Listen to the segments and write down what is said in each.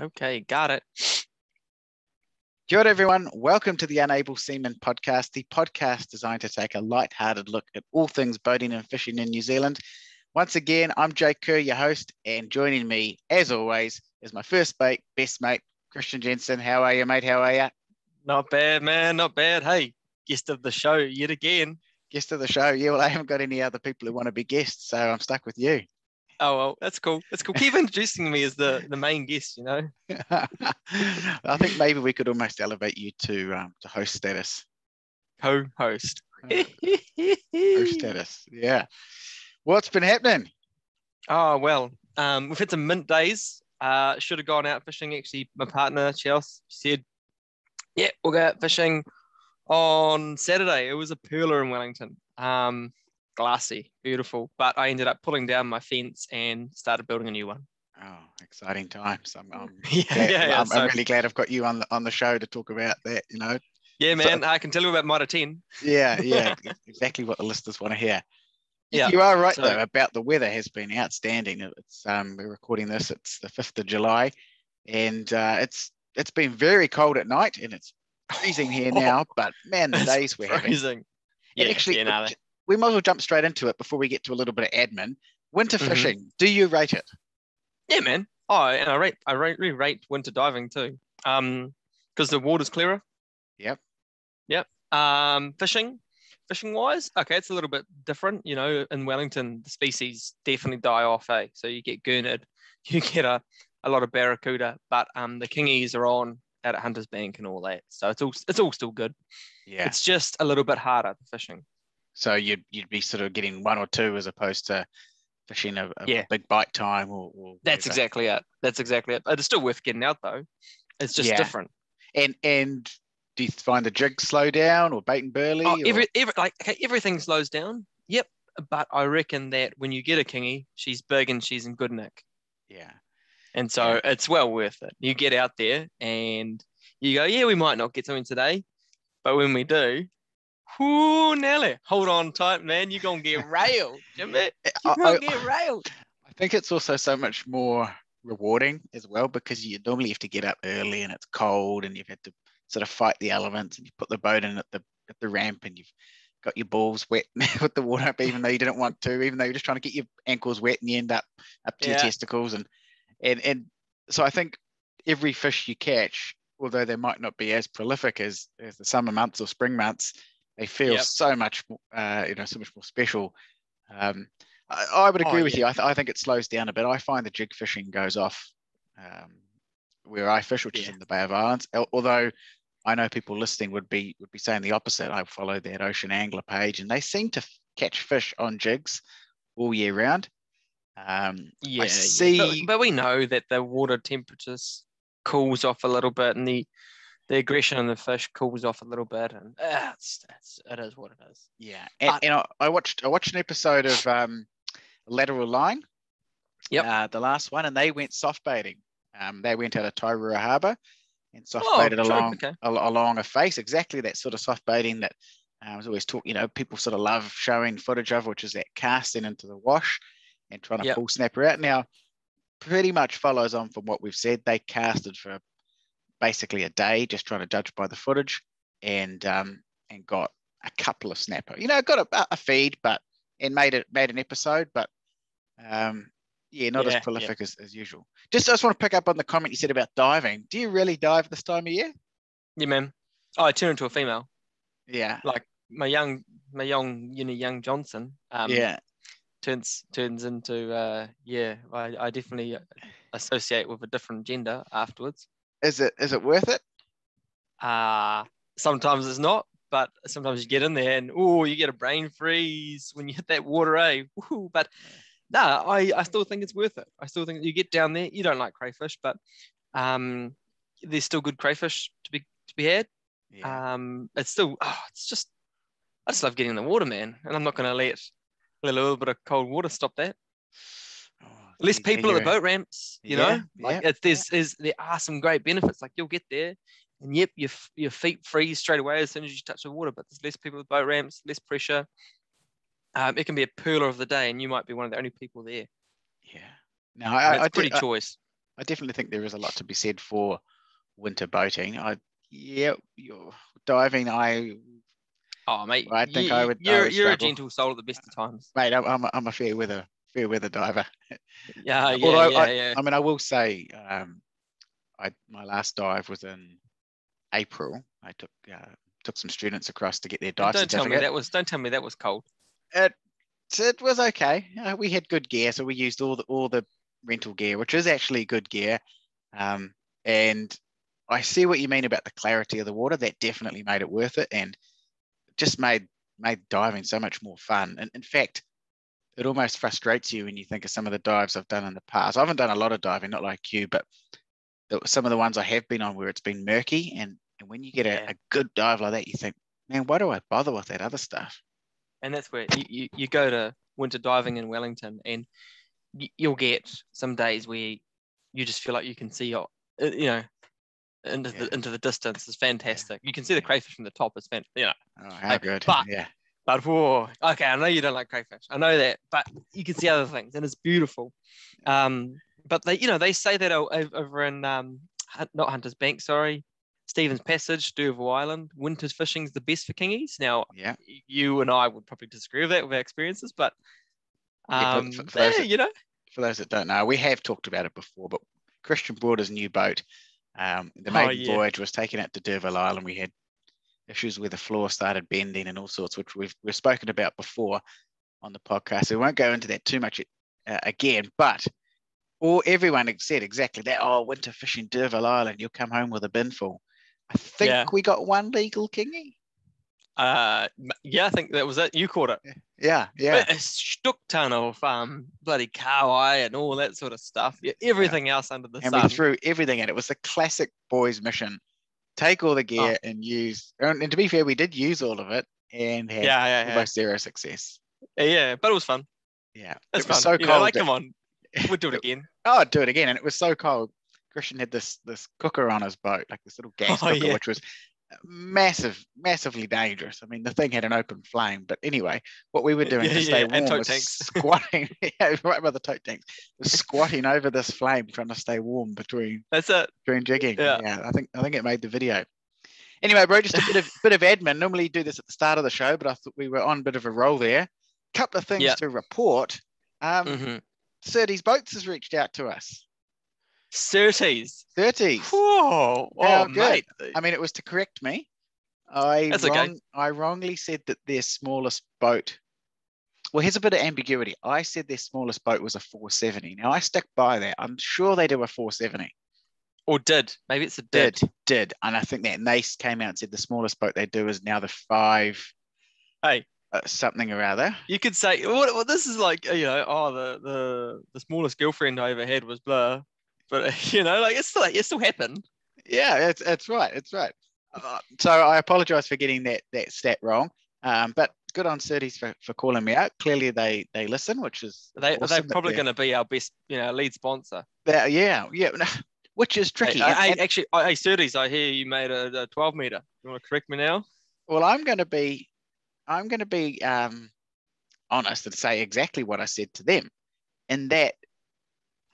Okay, got it. Kia ora, everyone. Welcome to the Unable Seamen podcast, the podcast designed to take a light-hearted look at all things boating and fishing in New Zealand. Once again, I'm Jake Kerr, your host, and joining me, as always, is my first mate, best mate, Christian Jensen. How are you, mate? How are you? Not bad, man. Not bad. Hey, guest of the show yet again. Guest of the show. Yeah, well, I haven't got any other people who want to be guests, so I'm stuck with you. Oh well, that's cool. That's cool. Keep introducing me as the the main guest. You know. I think maybe we could almost elevate you to um, to host status. Co-host. host status. Yeah. What's been happening? Oh well, um, we've had some mint days. Uh, should have gone out fishing. Actually, my partner Chelsea said, "Yeah, we'll go out fishing on Saturday." It was a pearler in Wellington. Um, glassy, beautiful. But I ended up pulling down my fence and started building a new one. Oh, exciting times! I'm, I'm yeah, glad, yeah, yeah. I'm, So, I'm really glad I've got you on the on the show to talk about that. You know. yeah, man, I can tell you about Mitre 10. Yeah, yeah, exactly what the listeners want to hear. Yeah, you are right so- though about the weather has been outstanding. It's um we're recording this. It's the fifth of July, and uh, it's it's been very cold at night, and it's freezing here now. But man, the days we're having. freezing. And Yeah, actually, yeah, no, we might as well jump straight into it before we get to a little bit of admin. Winter Mhm. fishing. Do you rate it? yeah, man. Oh, and I rate, I rate, really rate winter diving too. Um, because the water's clearer. Yep. Yep. Um, fishing, fishing wise, okay, it's a little bit different. You know, in Wellington, the species definitely die off. Eh? So you get gurnard, you get a, a lot of barracuda, but um, the kingies are on out at Hunters Bank and all that. So it's all, it's all still good. Yeah. It's just a little bit harder fishing. So you'd you'd be sort of getting one or two as opposed to fishing a, a Yeah. big bite time or, or That's whatever. exactly it. That's exactly it. But it's still worth getting out though. It's just Yeah. different. And and do you find the jig slow down or bait and burley? Oh, every, every like okay, everything slows down. Yep, but I reckon that when you get a kingy, she's big and she's in good nick, yeah. and so it's well worth it. You get out there and you go, yeah, we might not get something today, but when we do, whoo, Nelly, hold on tight, man. You're gonna get railed, Jimmy. You're I- gonna get railed. I think it's also so much more rewarding as well because you normally have to get up early and it's cold and you've had to sort of fight the elements and you put the boat in at the at the ramp and you've got your balls wet with the water up even though you didn't want to, even though you're just trying to get your ankles wet and you end up up to your testicles and and and so I think every fish you catch, although they might not be as prolific as, as the summer months or spring months, they feel Yep. so much uh, you know so much more special. Um, I, I would Oh, agree with yeah. you. I, th- I think it slows down a bit. I find the jig fishing goes off um, where I fish, which is in the Bay of Islands. Although I know people listening would be would be saying the opposite. I follow that Ocean Angler page, and they seem to f- catch fish on jigs all year round. Um, Yeah, yeah. see- But, but we know that the water temperatures cools off a little bit, and the the aggression in the fish cools off a little bit, and uh, it's, it's, it is what it is. Yeah, and, But- and I, I watched I watched an episode of um, Lateral Line. Yep. Uh, the last one, and they went soft baiting. Um, they went out of Tairua Harbour and soft Oh, baited along okay. al- along a face. Exactly that sort of soft baiting that uh, I was always talking. You know, people sort of love showing footage of, which is that casting into the wash and trying to Yep. pull snapper out. Now, pretty much follows on from what we've said. They casted for basically a day, just trying to judge by the footage, and um, and got a couple of snapper. You know, got a, a feed, but and made it made an episode, but um, yeah, not Yeah, as yeah. prolific as, as usual. Just I just want to pick up on the comment you said about diving. Do you really dive this time of year? Yeah, man. Oh, I turn into a female, Yeah, like my young, my young, you know, young Johnson. Um, yeah, turns turns into uh, yeah. I, I definitely associate with a different gender afterwards. Is it is it worth it? Uh sometimes it's not, but sometimes you get in there and oh, you get a brain freeze when you hit that water, eh? Woo, but no, I, I still think it's worth it. I still think you get down there. You don't like crayfish, but um, there's still good crayfish to be to be had. Yeah, Um, it's still oh, it's just I just love getting in the water, man, and I'm not going to let let a little bit of cold water stop that. Less people at the boat ramps, you Yeah, know. Like yeah, there's, there's there are some great benefits. Like you'll get there, and yep, your your feet freeze straight away as soon as you touch the water. But there's less people at the boat ramps, less pressure. Um, it can be a pearler of the day, and you might be one of the only people there. Yeah. No, I, it's I, pretty I, choice. I I definitely think there is a lot to be said for winter boating. I yeah, you're diving. I Oh, mate, I think you, I would- You're would you're a gentle soul at the best of times. mate, I'm I'm a, I'm a fair weather fair weather diver. Yeah, yeah, Although yeah, I, yeah. I mean, I will say, um, I my last dive was in April. I took uh, took some students across to get their dive don't tell me that was don't tell me that was cold. It it was okay. Uh, we had good gear, so we used all the all the rental gear, which is actually good gear. Um, and I see what you mean about the clarity of the water. That definitely made it worth it, and just made made diving so much more fun. And in fact, it almost frustrates you when you think of some of the dives I've done in the past. I haven't done a lot of diving, not like you, but some of the ones I have been on where it's been murky, and and when you get a, Yeah. a good dive like that, you think, man, why do I bother with that other stuff? and that's where you, you, you go to winter diving in Wellington, and you'll get some days where you just feel like you can see your, uh, you know, into Yeah. the into the distance. It's fantastic. You can see the crayfish from the top. It's fantastic. you know. Oh, how Like, good! but- yeah. But whoa, okay, I know you don't like crayfish. I know that, but you can see other things, and it's beautiful. Um, but they, you know, they say that over in um, not Hunters Bank, sorry, Stephens Passage, D'Urville Island, winter fishing's the best for kingies. Now, Yeah. you and I would probably disagree with that with our experiences, but Yeah, for- um, for- for those yeah, that- you know, For those that don't know, we have talked about it before, but Christian Broader's new boat, um, the Oh, maiden yeah. voyage was taken out to D'Urville Island. We had issues where the floor started bending and all sorts, which we've we've spoken about before on the podcast. So we won't go into that too much uh, again, but all everyone said exactly that. Oh, winter fishing D'Urville Island, you'll come home with a bin full. I think Yeah. we got one legal kingy. uh, yeah, I think that was it. You caught it. Yeah, yeah. But a stuck ton of um bloody kawai and all that sort of stuff. Yeah, everything else under the and sun. we threw everything in. It was the classic boys' mission: take all the oh. gear and use. And, and to be fair, we did use all of it and had yeah, yeah, yeah. almost zero success. Yeah, but it was fun. Yeah, It's it was fun. so you cold. know, like, that- come on, we'll do it again. Oh, I'd do it again, and it was so cold. Christian had this this cooker on his boat, like this little gas Oh, cooker, yeah. which was massive, massively dangerous. I mean, the thing had an open flame. But anyway, what we were doing Yeah, to stay yeah, warm was tanks. squatting, yeah, right by the tote tanks, squatting over this flame, trying to stay warm between That's it. during jigging. Yeah. yeah. I think I think it made the video. Anyway, bro, just a bit of bit of admin. Normally you do this at the start of the show, but I thought we were on a bit of a roll there. Couple of things to report. Um, Mm-hmm. Surtees Boats has reached out to us. Surtees. Surtees. Whoa. How Oh, mate. I mean, it was to correct me. I That's okay. wrong, I wrongly said that their smallest boat. Well, here's a bit of ambiguity. I said their smallest boat was a 470. Now I stick by that. I'm sure they do a 470. Or did. Maybe it's a did. Did did, and I think that Nace came out and said the smallest boat they do is now the five. Hey. uh, something or other. You could say, what, what this is like, you know, oh, the, the, the smallest girlfriend I ever had was blah. But, you know, like, it's still, it still happened. Yeah, it's it's right. It's right. Uh, so I apologise for getting that that stat wrong. Um, but good on Surtees for, for calling me out. Clearly they they listen, which is They, awesome they're probably going to be our best, you know, lead sponsor. yeah yeah which is tricky. Hey, And- actually, hey, Surtees, I hear you made a, a 12 meter. You want to correct me now? well, I'm going to be I'm going to be um, honest and say exactly what I said to them, in that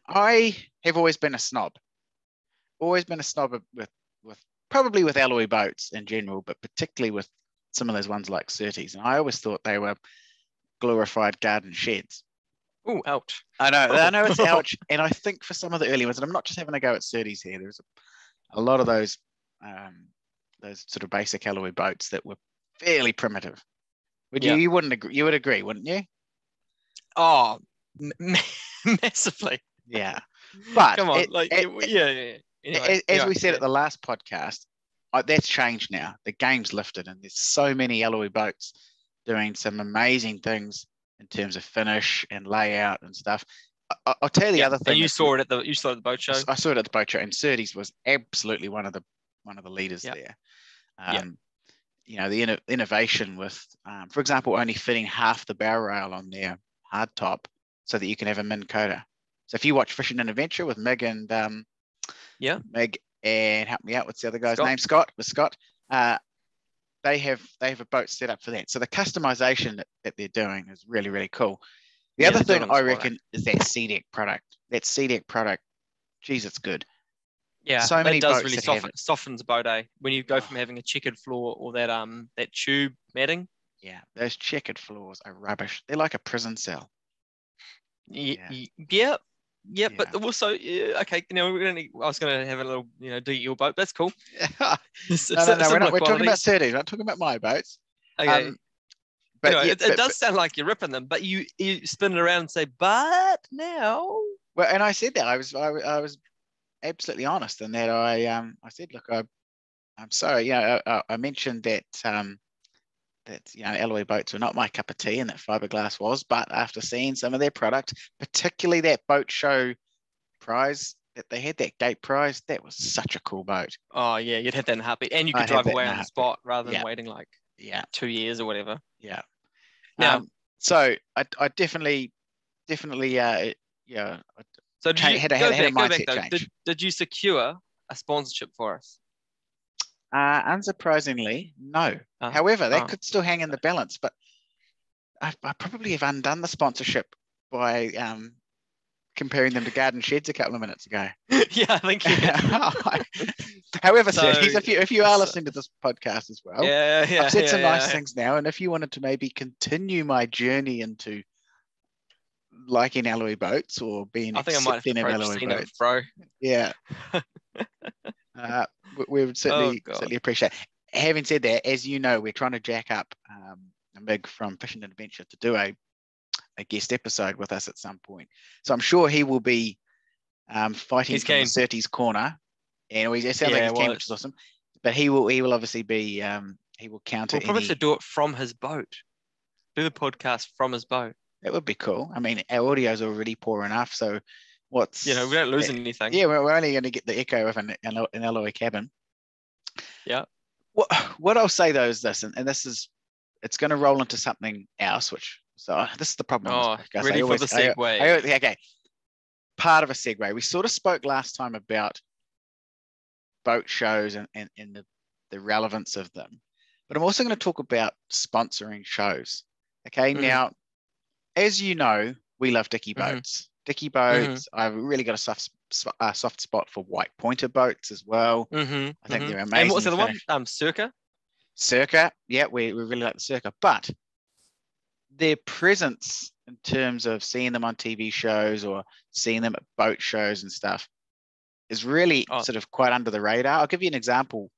I have always been a snob, always been a snob with with probably with alloy boats in general, but particularly with some of those ones like Surtees, and I always thought they were glorified garden sheds. Oh, ouch. I know, I know it's ouch, and I think for some of the early ones, and I'm not just having a go at Surtees here. There's a, a lot of those, um, those sort of basic alloy boats that were fairly primitive. Would Yeah. you? You wouldn't agree? You would agree, wouldn't you? Oh, massively. Yeah. But Come on, it- like it- yeah, yeah. yeah. Anyway, as, yeah, we said yeah. at the last podcast, uh, that's changed now. The game's lifted, and there's so many alloy boats doing some amazing things in terms of finish and layout and stuff. I- I, I'll tell you the Yeah, other thing. and you saw it at the you saw it at the boat show. I saw it at the boat show, and Surtees was absolutely one of the one of the leaders Yeah. there. Yeah. Um, You know, the inno- innovation with, um, for example, only fitting half the bow rail on their hardtop so that you can have a Minn Kota. So if you watch Fishing and Adventure with Meg and um, Yeah. Meg and help me out, what's the other guy's Scott. name? Scott with Scott. Uh, they have they have a boat set up for that. So the customization that, that they're doing is really really cool. The Yeah, other thing I it reckon is that SeaDek product. That SeaDek product geez, it's good. Yeah, So many does boats really soften, softens a boat, eh? When you go Oh. from having a checkered floor or that um that tube matting. Yeah, those checkered floors are rubbish. They're like a prison cell. Y- Yeah. Yeah, yeah, but also yeah, okay. You know, we're gonna, I was gonna have a little you know do your boat. That's cool. no, no, no. We're, not, we're talking about. Surtees. We're not talking about my boats. Okay. Um, but know, yeah, it, it but- does but- sound like you're ripping them, but you you spin it around and say, but now. well, and I said that I was I, I was absolutely honest in that I um I said look I I'm sorry you know I- I mentioned that um that you know alloy boats were not my cup of tea and that fiberglass was but after seeing some of their product particularly that boat show prize that they had that gate prize that was such a cool boat Oh yeah, you'd have that in a heartbeat, and you could I'd drive away on the spot rather than Yeah. waiting like yeah two years or whatever. yeah Now, um, so I, I definitely definitely uh yeah so did you had a- go had a back, go back mindset though? change. Did, did you secure a sponsorship for us? Uh, unsurprisingly, no. Ah, However, that ah. could still hang in the balance, but I, I probably have undone the sponsorship by um, comparing them to garden sheds a couple of minutes ago. yeah, thank. You, However, So- Surtees, if you if you are listening to this podcast as well, yeah, yeah. I've said yeah, some yeah, nice yeah. things now, and if you wanted to maybe continue my journey into liking alloy boats or being I think I might have to accepting of approach alloy boats, bro. yeah, uh, we, we would certainly Oh, certainly appreciate. Having said that, as you know, we're trying to jack up um, Mig from Fishing Adventure to do a a guest episode with us at some point. So I'm sure he will be um, fighting He's from the keen. Surtees corner, and it sounds Yeah, like he's well, which is awesome. But he will he will obviously be um, he will counter We'll probably any. to do it from his boat. Do the podcast from his boat. That would be cool. I mean, our audio is already poor enough, so what's You know, we don't lose anything. Yeah, we're, we're only going to get the echo of an, an, an alloy cabin. Yeah. What what I'll say though is this, and, and this is it's going to roll into something else, which so this is the problem. Oh. I ready for the I- segue. I always- okay, part of a segue. We sort of spoke last time about boat shows and, and, and the, the relevance of them, but I'm also going to talk about sponsoring shows. Okay, Mhm. now as you know, we love Dickey Mhm. boats. Dickey boats. I've really got a soft uh, soft spot for white pointer boats as well. Mm-hmm, I think they're amazing. And what's the other one? Um, Circa. Circa, yeah, we, we really like the Circa, but their presence in terms of seeing them on TV shows or seeing them at boat shows and stuff is really Oh. sort of quite under the radar. I'll give you an example.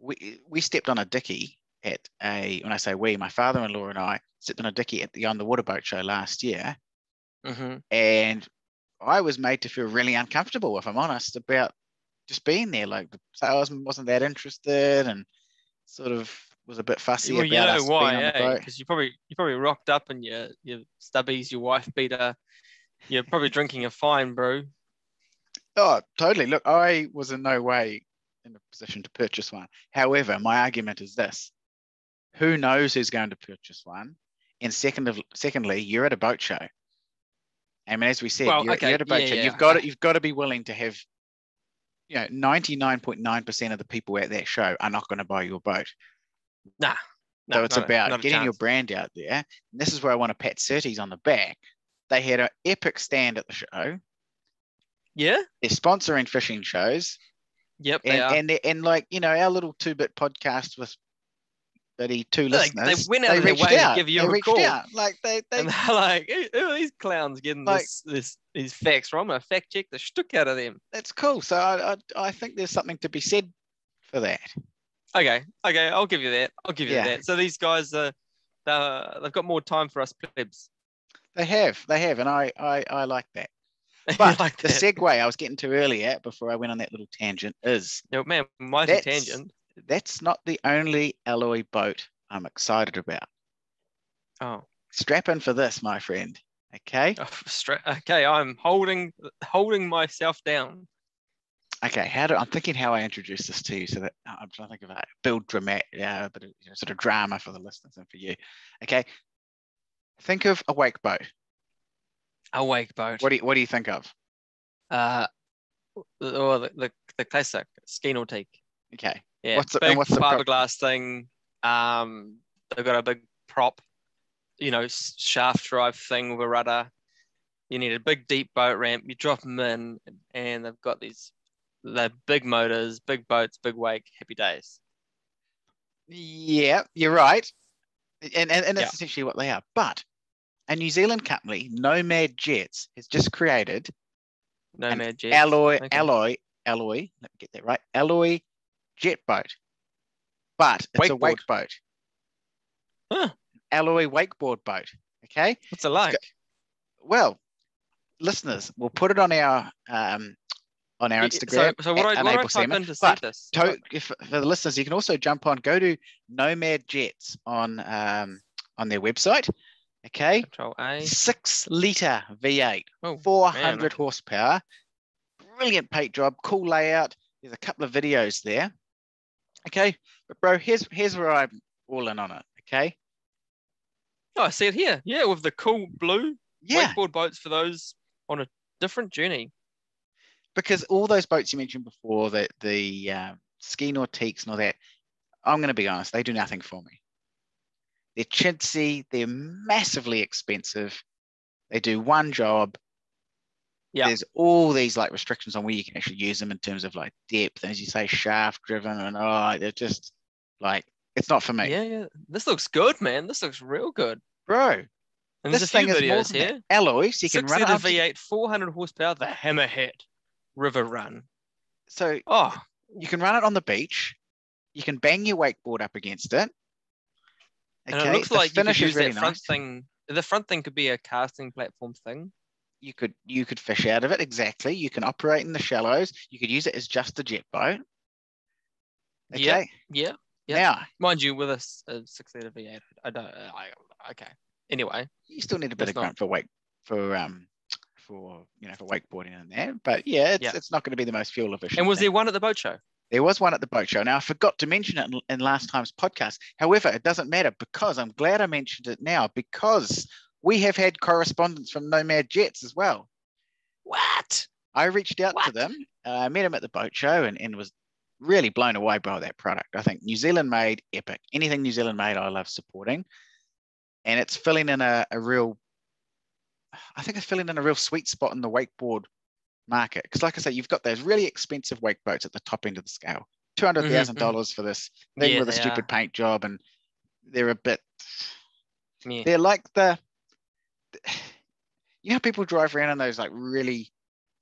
We we stepped on a Dickey at a when I say we, my father-in-law and I stepped on a Dickey at the on the water boat show last year, Mm-hmm. and I was made to feel really uncomfortable, if I'm honest, about just being there. Like the salesman wasn't that interested and sort of was a bit fussy Well, about you know us why, the eh? Because you probably you probably rocked up and your your stubbies, your wife beater. You're probably drinking a fine, brew. Oh, totally. Look, I was in no way in a position to purchase one. However, my argument is this: who knows who's going to purchase one? And second of, secondly, you're at a boat show. I mean, as we said, Well, you're, okay, you're at a boat yeah, yeah. You've got to, you've got to be willing to have, you know, 99.9% of the people at that show are not going to buy your boat. Nah. so it's about a getting your brand out there. And this is where I want to pat Surtees on the back. They had an epic stand at the show. Yeah. They're sponsoring fishing shows. Yep. and and and like you know our little two bit podcast with buddy two Like, they listeners went out of their way to give you they a call. out like they they and they're like, who, are these clowns getting Like- this, this these facts from? I fact check the shtick out of them. that's cool so I, I I think there's something to be said for that Okay, okay, I'll give you that. I'll give you Yeah. that. So these guys, uh, they're- they've got more time for us plebs. they have they have and I I I like that but like the that? segue I was getting to earlier before I went on that little tangent is No, man, That's- tangent. That's not the only alloy boat I'm excited about Oh, strap in for this my friend okay oh, stra- okay. I'm holding holding myself down. okay how do i'm thinking how i introduce this to you so that i'm trying to think of a build dramatic yeah a bit you know, sort of drama for the listeners and for you okay think of a wake boat A wake boat. what do you what do you think of Uh, or the, the, the classic ski nautique. Okay Yeah, What's the- big what's the prop? fiberglass thing. Um, they've got a big prop, you know, shaft drive thing with a rudder. You need a big deep boat ramp. You drop them in, and they've got these they're big motors, big boats, big wake, happy days. Yeah, you're right. And, and, and that's Yeah. essentially what they are. But a New Zealand company, Nomad Jets, has just created No An jets. alloy, Okay. alloy, alloy, let me get that right, alloy jet boat. But it's a Wakeboard. wake boat. Huh. Alloy wakeboard boat. Okay. What's it like? Well, listeners, we'll put it on our um, on our Instagram. So, so what, at I, what do I type in to see this? to, if, for the listeners, you can also jump on, go to Nomad Jets on um, on their website. Okay, Control A. six liter V8, Oh, 400 man. horsepower, brilliant paint job, cool layout. There's a couple of videos there. Okay, but bro, here's here's where I'm all in on it. Okay, Oh, I see it here. Yeah, with the cool blue yeah, wakeboard boats for those on a different journey. because all those boats you mentioned before, the the um, ski nautiques and all that, I'm going to be honest, they do nothing for me. They're chintzy, they're massively expensive. They do one job. Yeah. There's all these like restrictions on where you can actually use them in terms of like depth, and as you say, shaft driven, and oh, they're just like it's not for me, Yeah, yeah. This looks good, man. This looks real good. bro. And this thing is more than here. Alloys, you can run up v8 400 horsepower, the Hammerhead River Run. so Oh, you can run it on the beach. You can bang your wakeboard up against it. and it looks the like you could finish is really that front nice. thing. The front thing could be a casting platform thing. You could you could fish out of it exactly you can operate in the shallows you could use it as just a jet boat okay Yep, Yeah. yeah. now Mind you, with a six liter V8, I don't. I, okay. Anyway, you still need a bit of not- grunt for wake for um for you know for wakeboarding in there but yeah it's, Yeah. it's not going to be the most fuel efficient and was thing. there one at the boat show? there was one at the boat show now i forgot to mention it in last time's podcast however it doesn't matter because i'm glad i mentioned it now because we have had correspondence from nomad jets as well What? I reached out to What? them. Uh, I met them at the boat show and, and was really blown away by that product. I think New Zealand made epic. Anything New Zealand made, I love supporting. And it's filling in a, a real, I think it's filling in a real sweet spot in the wakeboard market. Because, like I say, you've got those really expensive wake boats at the top end of the scale $200,000 for this thing Yeah, with a stupid are. paint job. And they're a bit, Yeah. they're like the, you know, how people drive around in those like really,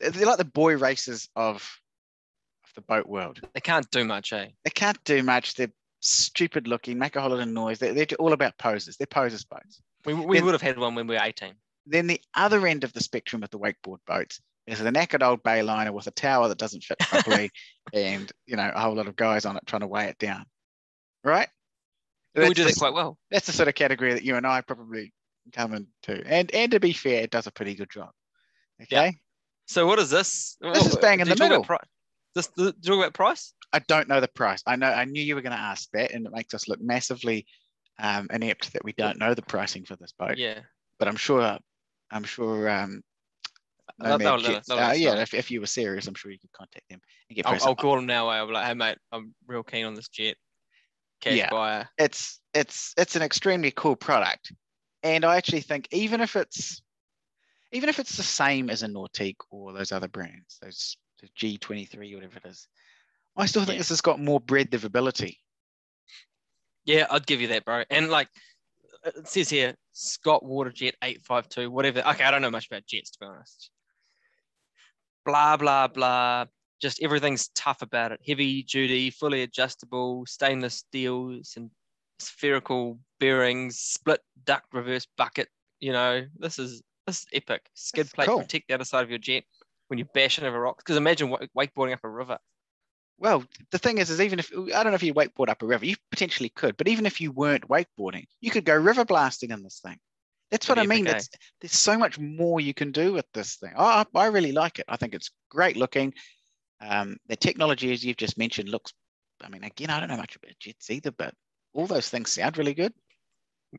they're like the boy races of, of the boat world. They can't do much, eh? They can't do much. They're stupid looking, make a whole lot of noise. They're, they're all about poses. They're posers boats. We, we Then- would have had one when we were 18. Then the other end of the spectrum of the wakeboard boats is the knackered old bayliner with a tower that doesn't fit properly and, you know, a whole lot of guys on it trying to weigh it down. Right? we do that quite well. that's the sort of category that you and I probably come into. And and to be fair, it does a pretty good job. Okay. Yeah. So what is this? This is bang in the middle. pri- This, did you talk about price? I don't know the price. I know I knew you were going to ask that, and it makes us look massively um, inept that we don't know the pricing for this boat. Yeah. But I'm sure, I'm sure. Um, They'll- Nomad they'll let us- Jets- they'll let uh, yeah, if, if you were serious, I'm sure you could contact them and get I'll. I'll call them now. I'll be like, hey mate, I'm real keen on this jet. Cash Yeah. buyer. It's it's it's an extremely cool product, and I actually think even if it's even if it's the same as a Nautique or those other brands, those the G23 or whatever it is, I still think Yeah. this has got more breadth of ability. Yeah, I'd give you that, bro. And like it says here, Scott Waterjet 852, whatever. Okay, I don't know much about jets to be honest. Blah blah blah. Just everything's tough about it. Heavy duty, fully adjustable, stainless steels and spherical bearings, split duct reverse bucket. You know, this is this is epic. Skid That's plate cool. protect the other side of your jet when you're bashing over rocks. Because imagine wa- wakeboarding up a river. Well, the thing is, is even if I don't know if you wakeboard up a river, you potentially could, but even if you weren't wakeboarding, you could go river blasting in this thing. That's what I mean. It's, there's so much more you can do with this thing. I, I I really like it. I think it's great looking. Um, the technology, as you've just mentioned, looks. I mean, again, I don't know much about jets either, but all those things sound really good.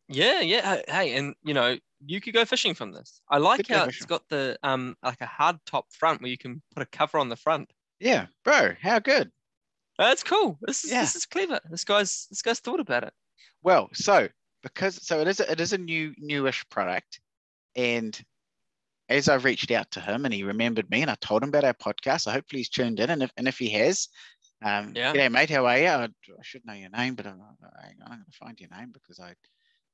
Yeah, yeah. Hey, and you know, you could go fishing from this. I like Could how it's got the um like a hard top front where you can put a cover on the front. Yeah, bro, how good. That's cool. This is Yeah. this is clever. This guy's this guy's thought about it. Well, so because so it is a, it is a new newish product, and as I reached out to him and he remembered me and I told him about our podcast, so hopefully he's tuned in. And if, and if he has, um, Yeah. G'day, mate. How are you? I, I should know your name, but I'm, hang on, I'm going to find your name because I.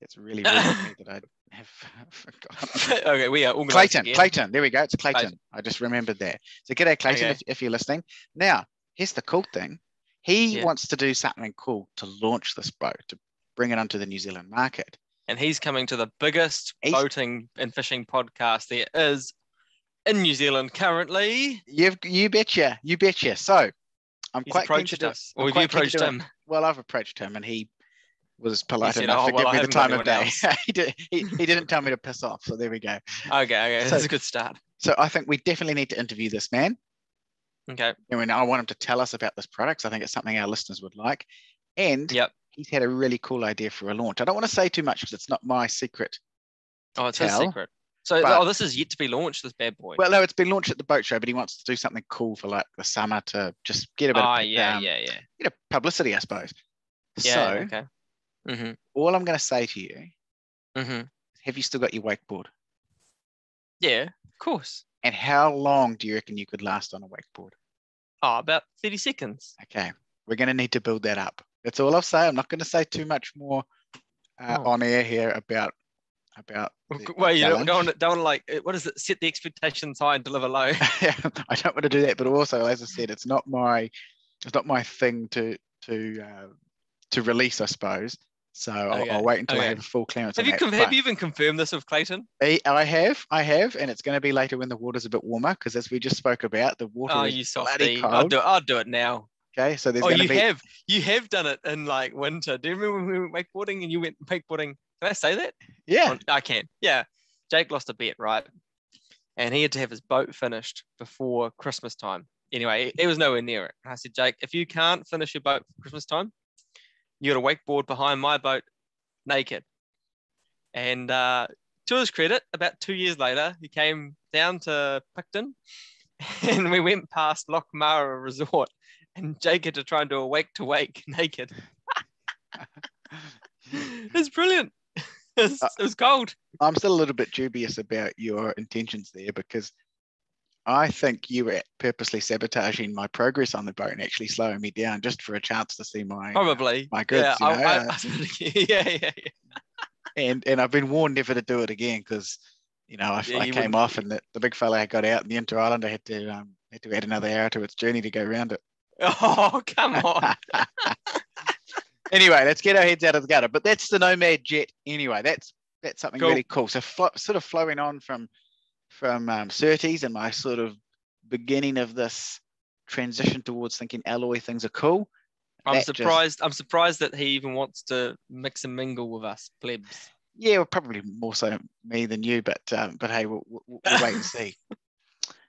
It's really me that I have forgotten. okay, we are Clayton, again. Clayton. There we go. It's Clayton. Clayton. I just remembered that. So, g'day, Clayton, Okay. if, if you're listening. Now, here's the cool thing. He Yeah. wants to do something cool to launch this boat to bring it onto the New Zealand market. and he's coming to the biggest He's- boating and fishing podcast there is in New Zealand currently. You've, you betcha. You betcha. So, I'm He's quite keen to approached do, us, or have you approached it. him? Well, I've approached him and he was polite said, enough "Oh, to well, give me the time of day. he, did, he, he didn't tell me to piss off. So, there we go. Okay, okay, So- that's a good start. So, I think we definitely need to interview this man. Okay, I mean, I want him to tell us about this product. I think it's something our listeners would like. And Yep. he's had a really cool idea for a launch. I don't want to say too much because it's not my secret. oh, it's his secret. So, but- oh, this is yet to be launched. This bad boy. Well, no, it's been launched at the boat show, but he wants to do something cool for like the summer to just get a bit Ah, of yeah, um, yeah, yeah, get a publicity, I suppose. yeah. so, okay. Mhm, all I'm going to say to you mhm. have you still got your wakeboard? Yeah, of course. And how long do you reckon you could last on a wakeboard? Oh, about thirty seconds. Okay, we're going to need to build that up. That's all I'll say. I'm not going to say too much more uh, Oh. on air here about about. Well, you don't, don't, don't like uh, what is it? Set the expectations high and deliver low. I don't want to do that, but also, as I said, it's not my it's not my thing to to uh, to release, I suppose. So I'll, Okay, I'll wait until I have a full clearance. have you But have you even confirmed this with Clayton? I I have, I have, and it's going to be later when the water's a bit warmer, because as we just spoke about, the water Oh, is you bloody softy! I'll do it. I'll do it now. Okay, so there's Oh, going to you be have you have done it in like winter. Do you remember when we went wakeboarding and you went wakeboarding? Can I say that? yeah, I can. Yeah. Jake lost a bet, right? And he had to have his boat finished before Christmas time. Anyway, it was nowhere near it. I said, Jake, if you can't finish your boat for Christmas time, you got to wakeboard behind my boat naked. And uh, to his credit, about two years later, he came down to Picton and we went past Lochmara Resort and Jake had to try and do a wake to wake naked. it's brilliant. It's, Uh, it was cold. I'm still a little bit dubious about your intentions there because I think you were purposely sabotaging my progress on the boat and actually slowing me down just for a chance to see my Probably. my goods, yeah, I, I, uh, I- yeah, yeah, yeah. and and I've been warned never to do it again because you know I, Yeah, I came off and the, the big fella got out in the Inter Island. I had to um, had to add another hour to its journey to go around it. Oh, come on. Anyway, let's get our heads out of the gutter. But that's the Nomad Jet. Anyway, that's that's something Cool. really cool. So flo- sort of flowing on from from um, Surtees and my sort of beginning of this transition towards thinking alloy things are cool. I'm that just- surprised. I'm surprised that he even wants to mix and mingle with us plebs. yeah, well, probably more so me than you, but um, but hey, we'll, we'll, we'll wait and see.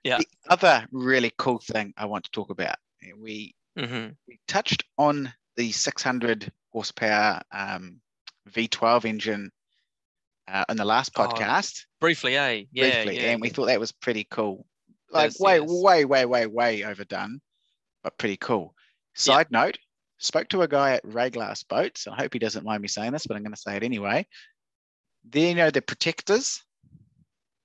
Yeah. The other really cool thing I want to talk about, we hmm we touched on the 600 horsepower um, V12 engine uh, in the last Oh, podcast, Briefly, eh? Yeah, briefly, yeah. and we thought that was pretty cool. Like way, yes. way, way, way, way overdone, but pretty cool. Side note: spoke to a guy at Rayglass Boats. I hope he doesn't mind me saying this, but I'm going to say it anyway. There, you know, the protectors.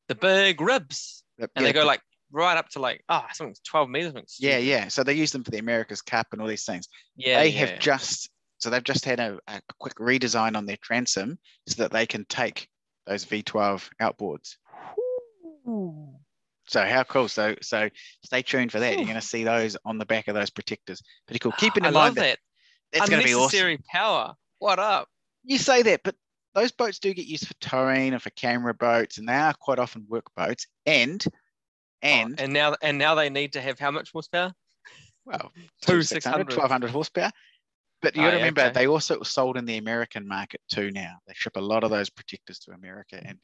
the big ribs, the- and yeah, they go like right up to like oh, something 12 meters. yeah, yeah. So they use them for the America's Cup and all these things. yeah. they yeah. have just so they've just had a, a quick redesign on their transom so that they can take those V12 outboards. So how cool! So so stay tuned for that. You're going to see those on the back of those protectors. Pretty cool. Keeping I in love mind that that. that's going to be awesome. Power. What up? You say that, but those boats do get used for towing and for camera boats, and they are quite often work boats. And Oh, and, and now and now they need to have how much horsepower? well, Two 600, 600. 1200 horsepower. But you Oh, got to yeah, remember, okay. they also sold in the American market too now. They ship a lot of those protectors to America, and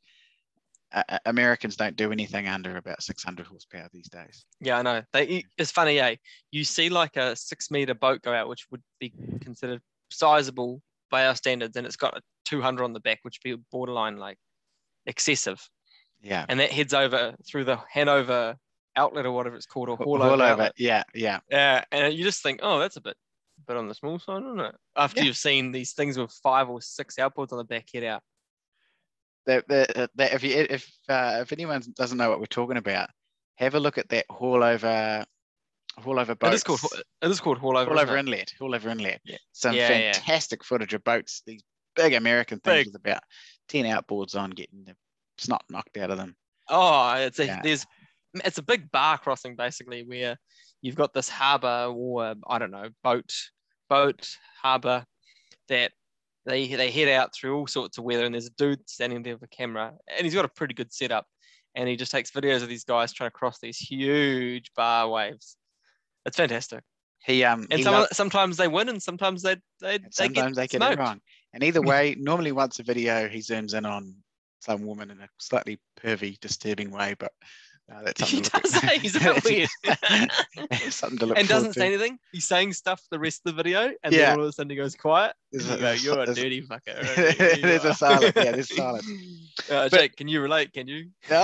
uh, uh, Americans don't do anything under about 600 horsepower these days. Yeah, I know. They it's funny, eh? You see like a six meter boat go out, which would be considered sizable by our standards, and it's got a 200 on the back, which would be borderline like excessive. Yeah. And that heads over through the Hanover outlet or whatever it's called, or Haul haul over. over. Yeah, yeah. Yeah, and you just think, oh, that's a bit, bit on the small side, isn't it? After Yeah. you've seen these things with five or six outboards on the back head out. that, that, that if you if uh, if anyone doesn't know what we're talking about, have a look at that haul over haul over boats. It is called it is called haul over. haul over inlet. Haul over inlet. Yeah. Some Yeah, yeah. fantastic footage of boats. These big American things Big. with about ten outboards on, getting the snot knocked out of them. Oh, it's a Yeah. there's it's a big bar crossing basically where you've got this harbour or I don't know boat boat harbour that they they head out through all sorts of weather and there's a dude standing there with a camera and he's got a pretty good setup and he just takes videos of these guys trying to cross these huge bar waves. It's fantastic. He um And he some, sometimes they win and sometimes they they, and they sometimes get they get it wrong. And either way, normally once a video he zooms in on some woman in a slightly pervy, disturbing way, but uh, that's He something to does say he's a bit weird. something to look and doesn't to. say anything. He's saying stuff the rest of the video, and Yeah. then all of a sudden he goes quiet. There's And a- you go, you're a dirty fucker. There's a silence, yeah, there's silence. Uh, But- Jake, can you relate? Can you? No,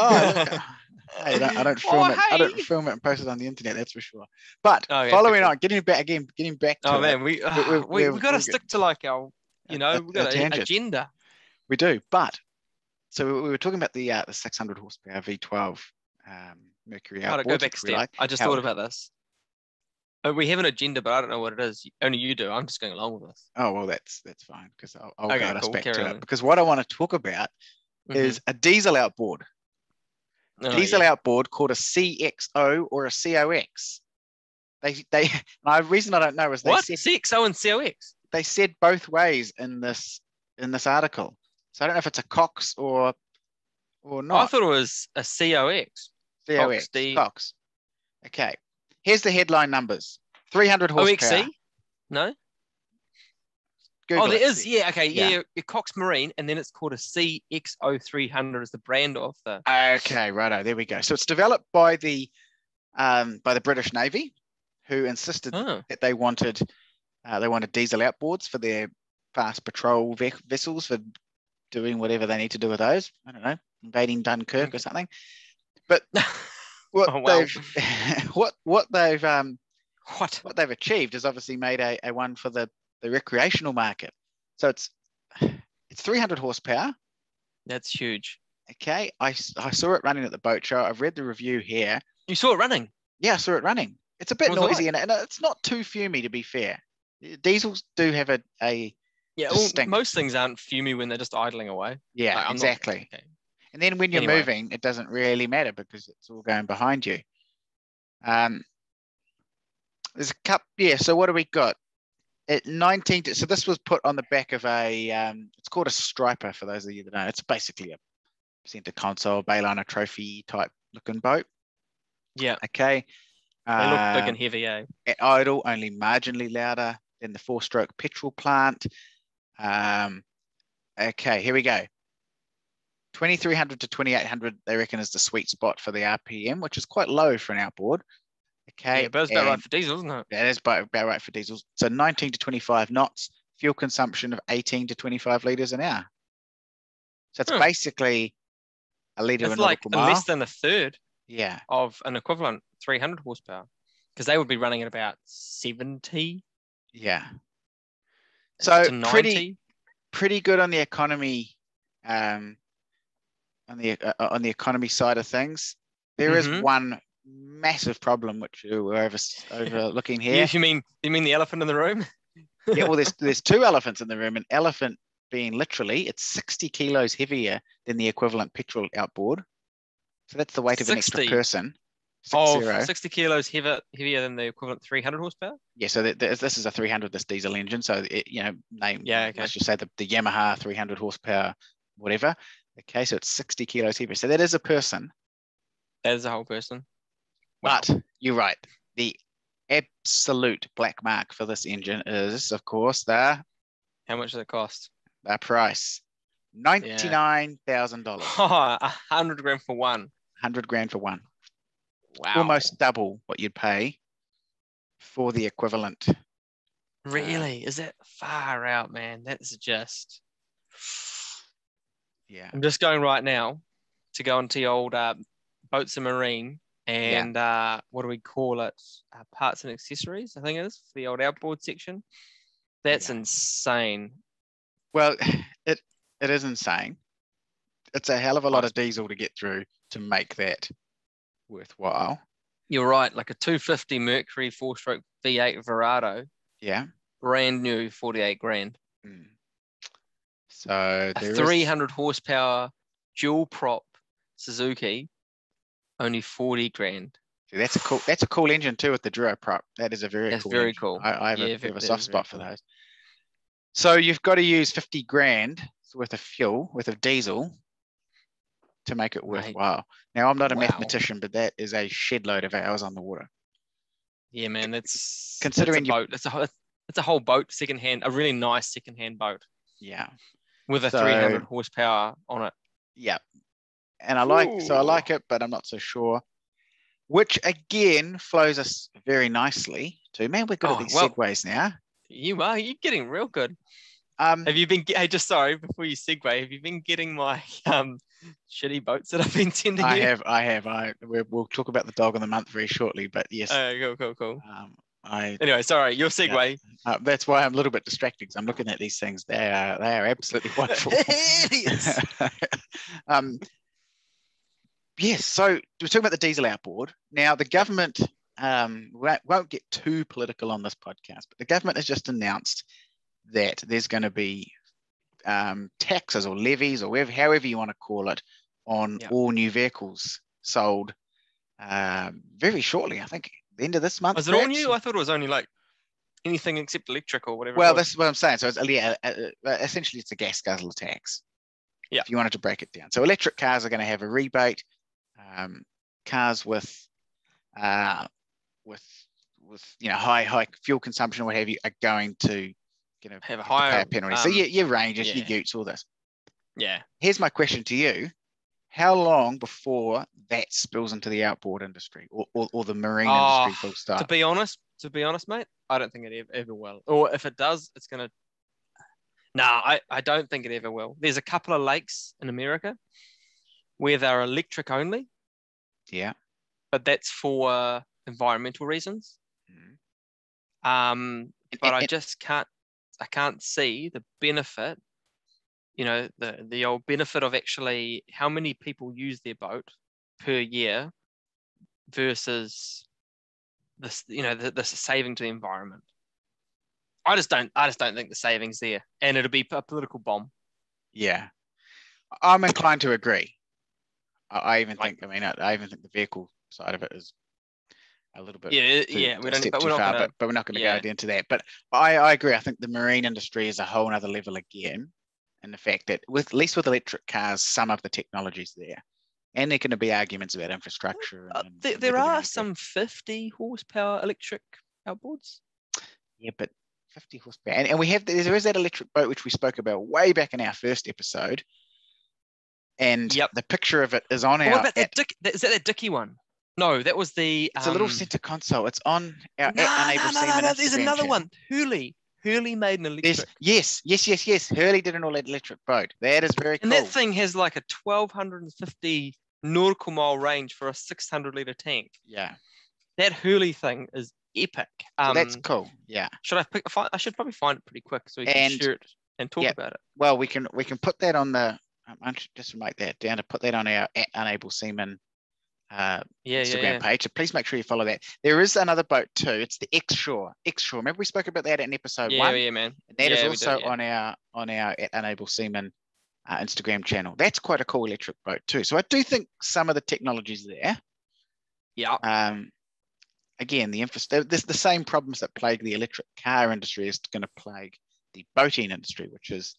I don't, I don't, film Oh, it. I don't film it and post it on the internet. That's for sure. But Oh, yeah, following on, getting back again, getting back to Oh it, man, we uh, we- we, we- got to stick to like our, you know, a- we got a a, agenda. we do. But so we, we were talking about the uh, the 600 horsepower V12 um, Mercury outboards. go back a which we step. like. I just How- thought about this. Uh, we have an agenda, but I don't know what it is. Only you do. I'm just going along with this. Oh well, that's that's fine because I'll, I'll Okay, guide us back Carry to on it. Because what I want to talk about Mhm. is a diesel outboard. Oh, diesel yeah. outboard called a CXO or a COX. They they. My reason I don't know is they what said CXO and COX? they said both ways in this in this article. So I don't know if it's a Cox or or not. I thought it was a COX. COX. D. Cox. Okay. Here's the headline numbers. 300 horsepower. OXC? No. Google oh, there it. is. Yeah. Okay. Yeah. Yeah. Your Cox Marine, and then it's called a CXO300 is the brand of the. Okay, righto. There we go. So it's developed by the um, by the British Navy, who insisted Oh, that they wanted uh, they wanted diesel outboards for their fast patrol ve- vessels for doing whatever they need to do with those. I don't know, invading Dunkirk or something. But what Oh, wow. they've what what they've um, what? what they've achieved is obviously made a, a one for the the recreational market. So it's it's 300 horsepower. That's huge. Okay, I, I saw it running at the boat show. I've read the review here. You saw it running. Yeah, I saw it running. It's a bit was it noisy and, and it's not too fumy to be fair. Diesels do have a, a Yeah. Well, most things aren't fumey when they're just idling away. yeah, Like, I'm not- exactly. okay. And then when you're Anyway. moving, it doesn't really matter because it's all going behind you. Um, there's a cup. Yeah. So what do we got? At 19. So this was put on the back of a. Um, it's called a striper for those of you that know. It's basically a center console Bayliner trophy type looking boat. Yeah. Okay. They look big and heavy. Eh? at idle, only marginally louder than the four-stroke petrol plant. Um, okay, here we go. 2300 to 2800, they reckon is the sweet spot for the RPM, which is quite low for an outboard. Okay, Yeah, but it's about right for diesel, isn't it? that is about, about right for diesels. So 19 to 25 knots, fuel consumption of 18 to 25 liters an hour. So it's Hmm. basically a liter It's like mile. less than a third yeah, of an equivalent 300 horsepower, because they would be running at about 70 yeah. So pretty pretty good on the economy um on the uh, on the economy side of things. There is Mhm. one massive problem which we're over, overlooking here. You mean you mean the elephant in the room? yeah well there's there's two elephants in the room an elephant being literally it's 60 kilos heavier than the equivalent petrol outboard. So that's the weight of an extra person Oh, zero. 60 kilos heavier, heavier than the equivalent 300 horsepower. Yeah, so th- th- this is a 300 this diesel engine. So it, you know, name Yeah, okay. let's just say the, the Yamaha 300 horsepower, whatever. Okay, so it's 60 kilos heavier. So that is a person. That is a whole person. Wow. But you're right. The absolute black mark for this engine is, of course, the How much does it cost? the price. Ninety-nine thousand dollars, Oh, a hundred grand for one. hundred grand for one, Wow. almost double what you'd pay for the equivalent. Really? Is that far out, man? That's just. Yeah, I'm just going right now to go into the old uh, boats and marine and uh, what do we call it? Uh, parts and accessories, I think it is for the old outboard section. That's Yeah. insane. Well, it it is insane. it's a hell of a lot of diesel to get through to make that worthwhile. You're right. Like a 250 Mercury four stroke V8 Verado, Yeah. brand new, 48 grand. Mm. So A there is- 300 horsepower dual prop Suzuki, only 40 grand. That's a cool. That's a cool engine too with the Duo prop. That is a very That's cool. very engine. cool. I, I have, Yeah, a, ve- have a soft very spot for those. So you've got to use fifty grand worth of fuel, worth of diesel, to make it Right. worthwhile. Now I'm not a Wow. mathematician, but that is a shed load of hours on the water. Yeah, man, that's Considering it's you- a boat. It's a whole- it's a whole boat, secondhand, a really nice secondhand boat Yeah. with a So- 300 horsepower on it. Yeah. And I like so I like it, but I'm not so sure. Which again flows us very nicely to man, we're good Oh, at these well- segues now. You are. You're getting real good. Um Have you been? Hey, just sorry before you segue. Have you been getting my um shitty boats that I've been sending I have I have I we we'll talk about the dog of the month very shortly, but yes. Oh, cool, cool, cool. um I Anyway, sorry. Your segue. uh, that's why I'm a little bit distracted because I'm looking at these things. They are they are absolutely wonderful. Um, yes, so we're talking about the diesel outboard. Now, the government um, won't get too political on this podcast, but the government has just announced that there's going to be um, taxes or levies or whatever, however you want to call it on Yeah. all new vehicles sold um, very shortly. I think the end of this month. Was it all new? I thought it was only like anything except electric or whatever. Well, that's what I'm saying. So it's yeah, uh, uh, essentially it's a gas guzzler tax. Yeah. If you wanted to break it down, so electric cars are going to have a rebate. Um, cars with, uh, with with you know high high fuel consumption, or what have you, are going to you know have a to pay higher a penalty. so um, your, your ranges, your yeah. utes, all this. yeah. Here's my question to you: How long before that spills into the outboard industry or, or, or the marine Oh, industry full stop? To be honest, to be honest, mate, I don't think it ever, ever will. Or if it does, it's gonna. Nah, I, I don't think it ever will. There's a couple of lakes in America where they're electric only, yeah. but that's for environmental reasons. Mhm. Um, And- but I just can't I can't see the benefit, you know, the the old benefit of actually how many people use their boat per year versus this, you know, the, the saving to the environment. I just don't I just don't think the savings there, and it'll be a political bomb. Yeah, I'm inclined to agree. I, I even Like- think, I mean, I, I even think the vehicle side of it is a little bit. Yeah, too- yeah, we don't, but, we're not far, gonna. but, but we're not going to yeah. go into that. But I, I agree. I think the marine industry is a whole other level again, and the fact that with at least with electric cars, some of the technologies there, and there are going to be arguments about infrastructure. And, Uh, and- there, there are like that. some 50 horsepower electric outboards. Yeah, but 50 horsepower, and, and we have there is that electric boat which we spoke about way back in our first episode. And Yep. the picture of it is on Oh, our. what about that at- Dick? Is that that Dicky one? No, that was the. It's a little um, center console. It's on our No, at Unable no, no, Seamen no, no, There's Instagram another channel. one. Herley. Herley made an electric. There's, yes, yes, yes, yes. Herley did an all electric boat. That is very and cool. that thing has like a 1250 nautical mile range for a 600 liter tank. yeah, That Herley thing is epic. so Um, that's cool. Yeah. Should I pick? Find, I should probably find it pretty quick so we can And- share it and talk Yep. about it. Well, we can we can put that on the. Um, I'm tr- just to make that down to put that on our at Unable Seamen uh, Yeah, Instagram yeah, yeah. page. So please make sure you follow that. There is another boat too. It's the X Shore. X Shore. Remember we spoke about that in episode Yeah, one. yeah, man. And that is also did, on our on our at Unable Seamen uh, Instagram channel. That's quite a cool electric boat too. So I do think some of the technologies there. Yeah. Um, again, the infrastructure, there's the same problems that plague the electric car industry is going to plague the boating industry, which is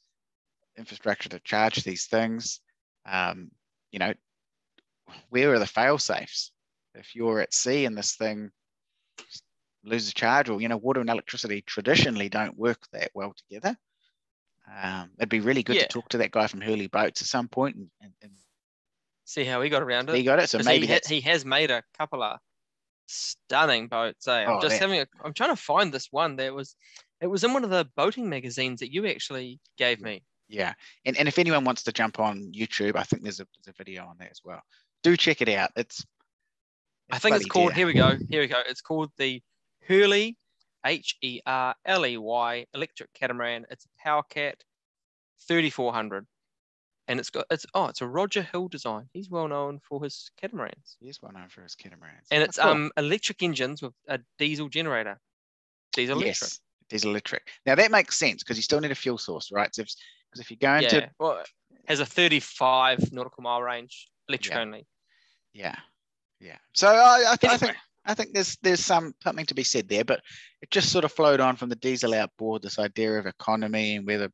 infrastructure to charge these things. Um, you know, where are the fail safes? If you're at sea and this thing loses charge, or you know, water and electricity traditionally don't work that well together. Um, it'd be really good Yeah. to talk to that guy from Herley Boats at some point, and, and, and See how he got around it. he got it. So maybe he, ha- he has made a couple of stunning boats. Eh? I'm Oh, just that- having a. I'm trying to find this one. There was, it was in one of the boating magazines that you actually gave me. Yeah, and, and if anyone wants to jump on YouTube, I think there's a, there's a video on there as well. Do check it out. It's, I think it's called. dear. Here we go. Here we go. It's called the Herley H E R L E Y electric catamaran. It's a Power Cat 3400. and it's got it's oh it's a Roger Hill design. He's well known for his catamarans, He is well known for his catamarans. and it's cool. um electric engines with a diesel generator. Diesel electric. yes, diesel electric. Now that makes sense because you still need a fuel source, right? So because if, you're going Yeah. to Well, it has a 35 nautical mile range, electric Yeah. only. Yeah, yeah. So I, I, th- I think I think there's there's some something to be said there, but it just sort of flowed on from the diesel outboard. This idea of economy and where the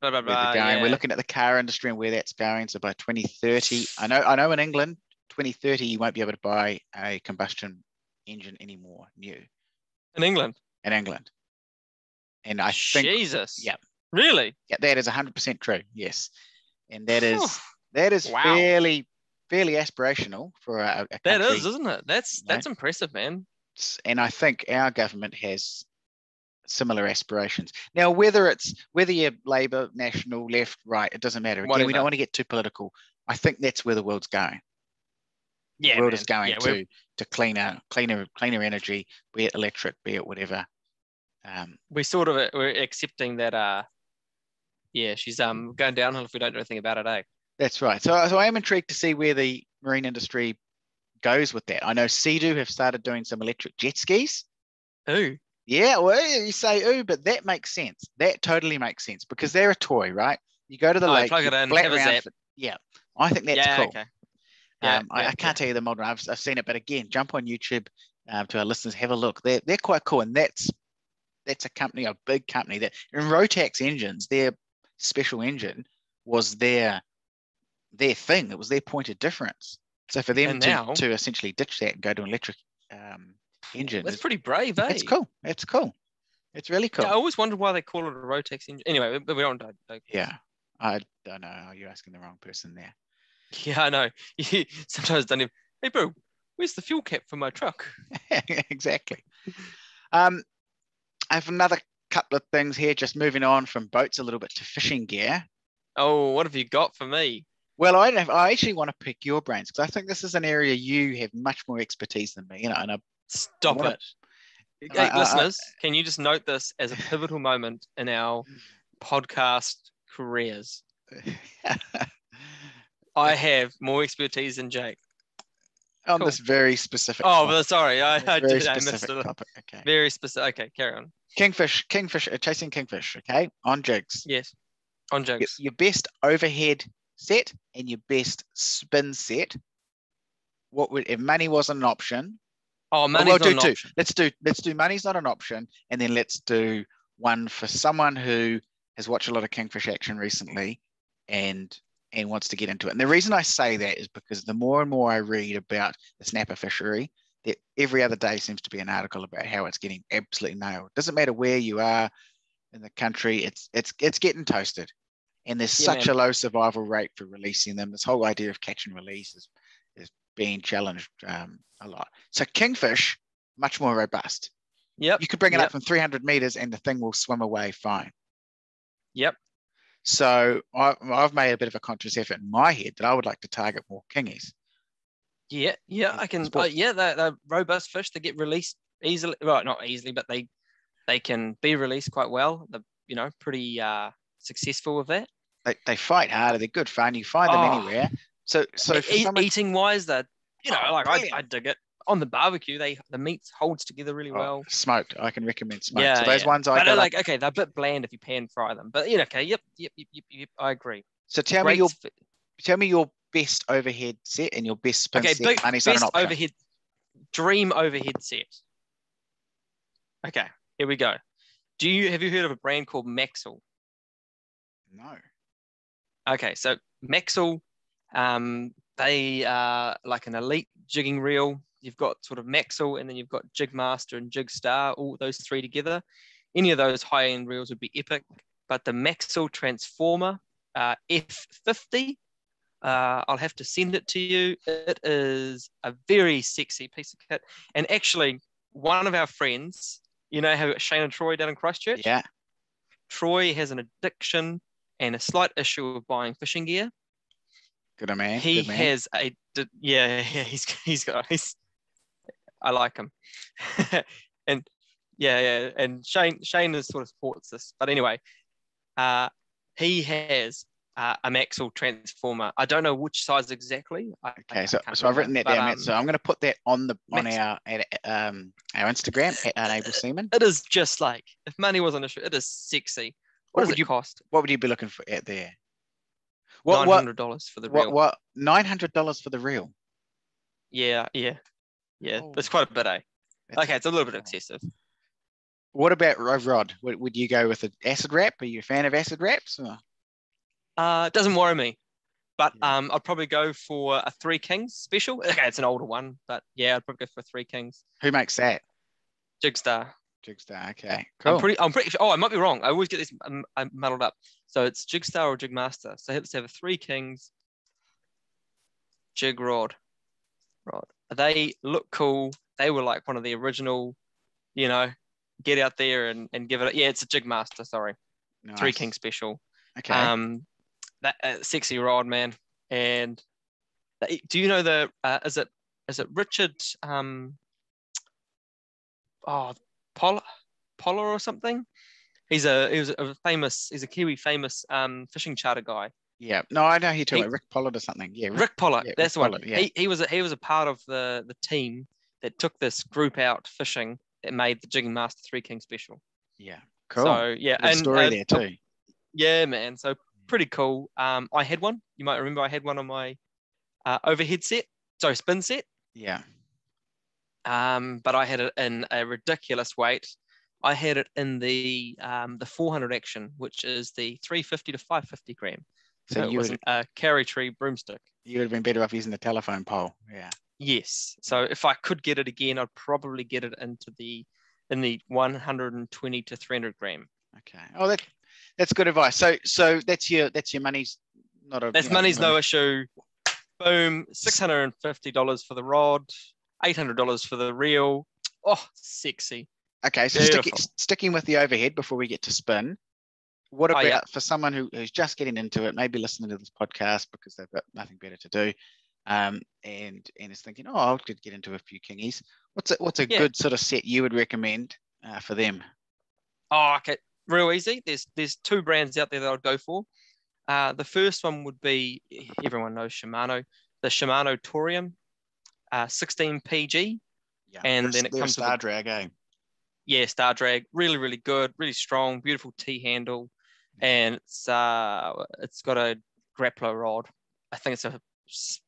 Blah, blah, blah, going. We're looking at the car industry and where that's going. So by 2030, I know I know in England, 2030 you won't be able to buy a combustion engine anymore new in England. in England. And I think Jesus. yeah. Really? yeah, that is 100% true. Yes, and that is that is Wow. fairly fairly aspirational for a, a That country. is, isn't it? That's that's impressive, man. and I think our government has similar aspirations. Now, whether it's whether you're Labour, National, Left, Right, it doesn't matter. Again, we don't want to get too political. I think that's where the world's going. Yeah, the world man. is going Yeah, we're- to to cleaner, cleaner, cleaner energy, be it electric, be it whatever. Um, we sort of uh, we're accepting that. Uh, yeah, she's um going downhill if we don't do anything about it. Eh? That's right. So, so I am intrigued to see where the marine industry goes with that. I know Sea-Doo have started doing some electric jet skis. Ooh, Yeah, well, you say ooh, but that makes sense. That totally makes sense because they're a toy, right? You go to the Oh, lake, plug it in, have a zap. for- yeah, I think that's yeah, cool. okay. Yeah, um, I, yeah, I can't yeah. tell you the model. I've, I've seen it, but again, jump on YouTube um, to our listeners, have a look. They're they're quite cool, and that's that's a company, a big company that in Rotax engines, their special engine was their their thing. It was their point of difference. So for them And to, now- to essentially ditch that and go to an electric um, engine, That's is, pretty brave, eh? it's cool. It's cool. It's really cool. Yeah, I always wondered why they call it a Rotax engine. Anyway, we, we don't. don't- Yeah, I don't know. You're asking the wrong person there. Yeah, I know. You sometimes don't even. Hey, bro, where's the fuel cap for my truck? exactly. Um, I have another couple of things here. Just moving on from boats a little bit to fishing gear. Oh, what have you got for me? Well, I have, I actually want to pick your brains because I think this is an area you have much more expertise than me. You know, and I, Stop a- it. I- Hey, I- I- listeners, can you just note this as a pivotal moment in our podcast careers? I have more expertise than Jake. on Cool. this very specific. Oh, topic, but sorry, I, I, did, I missed it. topic. Okay. Very specific. Okay, carry on. Kingfish, kingfish, uh, chasing kingfish. Okay, on jigs. Yes, on Your, your best overhead set and your best spin set. What would if money wasn't an option? Oh, Well, money's we'll not do an two. option. Let's do let's do money's not an option, and then let's do one for someone who has watched a lot of kingfish action recently, and and wants to get into it. And the reason I say that is because the more and more I read about the snapper fishery, that every other day seems to be an article about how it's getting absolutely nailed. Doesn't matter where you are in the country, it's it's it's getting toasted. And there's Yeah, such man. a low survival rate for releasing them. This whole idea of catch and release is is being challenged um, a lot. So kingfish, much more robust. Yep. You could bring it Yep. up from 300 meters and the thing will swim away fine. Yep. So I, I've made a bit of a conscious effort in my head that I would like to target more kingies. Yeah, yeah, I can. Uh, yeah, they're, they're robust fish. They get released easily. Well, not easily, but they they can be released quite well. They're you know pretty uh, successful with that. They, they fight harder. They're good fun. You find them Oh. anywhere. So so E- someone, eating wise, that you know, Oh, like I. I dig it on the barbecue. They the meat holds together really oh, well. smoked, I can recommend smoked. Yeah, so those yeah. ones I But like, like okay, they're a bit bland if you pan fry them. But you know, okay, yep, yep, yep, yep, yep I agree. So tell me your fi- tell me your best overhead set and your best spin okay, set. big, best overhead dream overhead set. Okay, here we go. Do you have you heard of a brand called Maxel? No. Okay, so Maxel, um, they are like an elite jigging reel. You've got sort of Maxel, and then you've got Jigmaster and Jigstar, all those three together. Any of those high-end reels would be epic, but the Maxel Transformer uh, F50, uh, I'll have to send it to you. It is a very sexy piece of kit, and actually, one of our friends, you know how Shane and Troy down in Christchurch, Yeah. Troy has an addiction and a slight issue of buying fishing gear. Good man. he good man. has a yeah, yeah he's he's got he's I like him. and yeah, yeah, and Shane Shane is sort of supports this. But anyway, uh he has uh, a Maxel transformer. I don't know which size exactly. I, Okay, I so so I've written that but, down. Matt. um, so I'm going to put that on the on Max- our at, um our Instagram at Unable Seamen. it is just like if money was an issue, it is sexy. What, What does would it you- cost? What would you be looking for at there? What Nine what hundred dollars for the what real. what nine hundred dollars for the reel? Yeah, yeah, yeah. Oh. It's quite a bit, eh? That's- Okay, it's a little bit excessive. What about Rod? Rod? Would, would you go with an acid wrap? Are you a fan of acid wraps? Or? Uh, it doesn't worry me, but Yeah. um, I'd probably go for a Three Kings special. Okay, it's an older one, but yeah, I'd probably go for Three Kings. Who makes that? Jigstar. Jigstar. Okay, cool. I'm pretty. I'm pretty. sure- Oh, I might be wrong. I always get this um, I'm muddled up. So it's Jigstar or Jigmaster. So let's have Three Kings. Jig rod. Rod. They look cool. They were like one of the original. You know, get out there and, and give it. A, yeah, it's a Jigmaster. Sorry, Three Nice. Kings special. Okay. Um, that uh, sexy rod, man. And that- do you know the? Uh, is it is it Richard? Um, oh, Polar or something. He's a he was a famous. He's a Kiwi famous um fishing charter guy. yeah. No, I know he- about. Rick Pollard or something. Yeah. Rick. Rick Pollard. yeah, that's Rick the one. Pollard, yeah. He he was a, he was a part of the the team that took this group out fishing that made the Jigging Master Three King special. Yeah. Cool. So yeah, Good and story uh, there too. Yeah, man. So pretty cool. Um, I had one. You might remember I had one on my uh, overhead set, so spin set. Yeah. Um, but I had it in a ridiculous weight. I had it in the um, the 400 action, which is the 350 to 550 gram. So So, it you was a carry tree broomstick. you would have been better off using the telephone pole. Yeah. Yes. So if I could get it again, I'd probably get it into the in the 120 to 300 gram. Okay. Oh, that that's good advice. So so that's your that's your money's not a. That's money's money- no issue. Boom, six hundred and fifty dollars for the rod, eight hundred dollars for the reel. Oh, sexy. Okay, so sticking, sticking with the overhead before we get to spin. What Oh, about yeah. for someone who, who's just getting into it, maybe listening to this podcast because they've got nothing better to do, um, and and is thinking, oh, I could get into a few kingies. What's a, what's a Yeah. good sort of set you would recommend uh, for them? Oh, okay, real easy. There's there's two brands out there that I'd go for. Uh, the first one would be everyone knows Shimano, the Shimano Torium, uh, 16 PG. Yeah, And then it comes with Star a- Drag, eh? Yeah, Star Drag, really really good, really strong, beautiful T handle, and it's uh it's got a grappler rod. I think it's a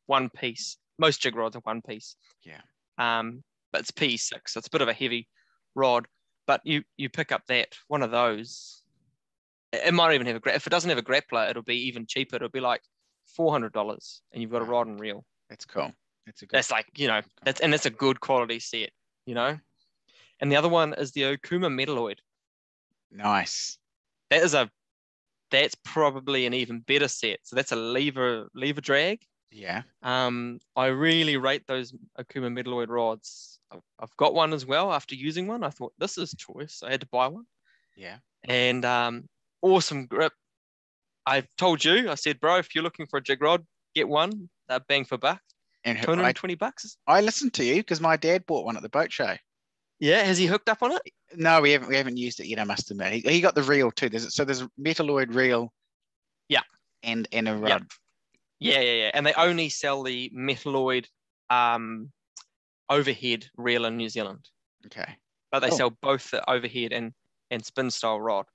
one piece. Most jig rods are one piece. Yeah. Um, but it's P6, so it's a bit of a heavy rod. But you you pick up that one of those. It might even have a if it doesn't have a grappler, it'll be even cheaper. It'll be like four hundred dollars, and you've got a rod and reel. That's cool. That's a good. That's like you know that's and that's a good quality set. You know. And the other one is the Okuma Metaloid. nice. That is a that's probably an even better set. So that's a lever lever drag. Yeah. Um, I really rate those Okuma Metaloid rods. I've, I've got one as well. After using one, I thought this is choice. I had to buy one, Yeah. and um, awesome grip. I told you, I said, bro, if you're looking for a jig rod, get one. They're bang for buck, And two hundred I, twenty bucks. I listened to you because my dad bought one at the boat show. Yeah, has he hooked up on it? No, we haven't. We haven't used it yet. I must admit, he, he got the reel too. There's so there's a Metaloid reel. Yeah. And and a Yeah. rod. Yeah, yeah, yeah. And they only sell the Metaloid um, overhead reel in New Zealand, Okay. but they Cool. sell both the overhead and and spin style rod.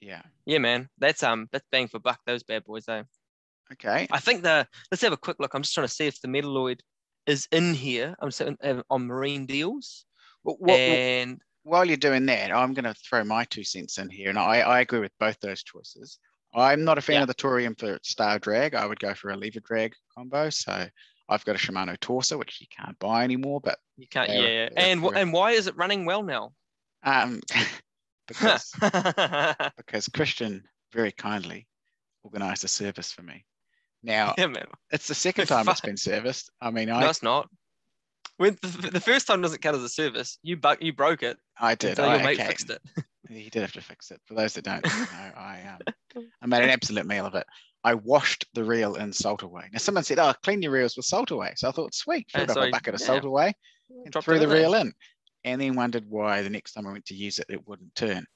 Yeah. Yeah, man, that's um that's bang for buck. Those bad boys, though. Okay. I think the let's have a quick look. I'm just trying to see if the Metaloid is in here. I'm sitting uh, on Marine Deals, Well, what, and while you're doing that, I'm going to throw my two cents in here, and I, I agree with both those choices. I'm not a fan Yeah. of the Torium for star drag. I would go for a lever drag combo. So I've got a Shimano Torsa, which you can't buy anymore, but you can't. They're- yeah, they're and and why is it running well now? um, because because Christian very kindly organised a service for me. Now man. it's the second time it's been serviced. I mean, I No, it's not. When the, the first time doesn't count as a service. You bu- you broke it. I did. So I, your mate okay. fixed it. He did have to fix it. For those that don't know, I um, I made an absolute meal of it. I washed the reel in salt away. Now someone said, "Oh, clean your reels with salt away." So I thought, sweet, filled up so a bucket of yeah. salt away and Dropped threw the in reel in, and then wondered why the next time I went to use it, it wouldn't turn.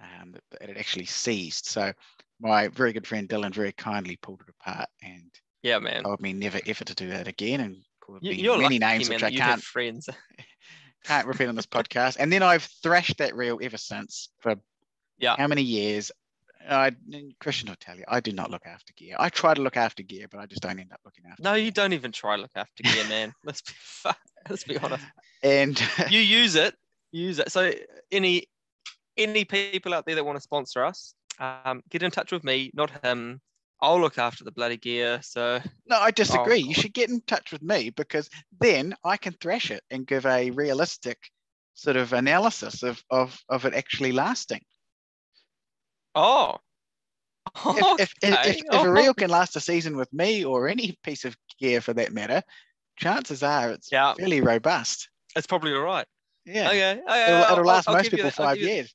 Um, it had actually seized. So my very good friend Dylan very kindly pulled it apart and Yeah, man. told me never ever to do that again and called You, me you're many lucky, names man, which I can't friends. can't repeat on this podcast. And then I've thrashed that reel ever since for Yeah. how many years? I Christian will tell you, I do not look after gear. I try to look after gear, but I just don't end up looking after. No, you don't even try to look after gear, man. Let's be let's be honest. And You use it, use it. So any any people out there that want to sponsor us, um, get in touch with me, not him. I'll look after the bloody gear. So no, I disagree. you should get in touch with me because then I can thrash it and give a realistic sort of analysis of of of it actually lasting. oh. If, if, if, if, Okay. if a reel can last a season with me or any piece of gear for that matter, chances are it's Yeah. fairly robust. it's probably all right. Yeah. Okay. okay It'll, it'll last I'll most you people five years.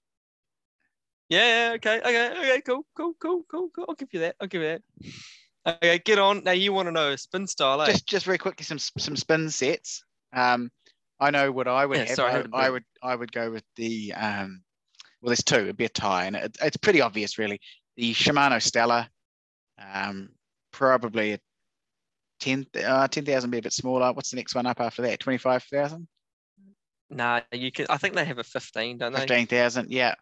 Yeah, yeah, okay, okay, okay, cool, cool, cool, cool, cool. I'll give you that. I'll give you that. Okay, get on. Now you want to know spin style, eh? Just just very quickly, some some spin sets. Um, I know what I would Yeah, have. sorry, I a I would I would go with the um, well, there's two. It'd be a tie, and it, it's pretty obvious, really. The Shimano Stella, um, probably a 10 uh, 10,000 be a bit smaller. What's the next one up after that? 25,000? Nah, you can. I think they have a fifteen, don't they? 15,000? Yeah.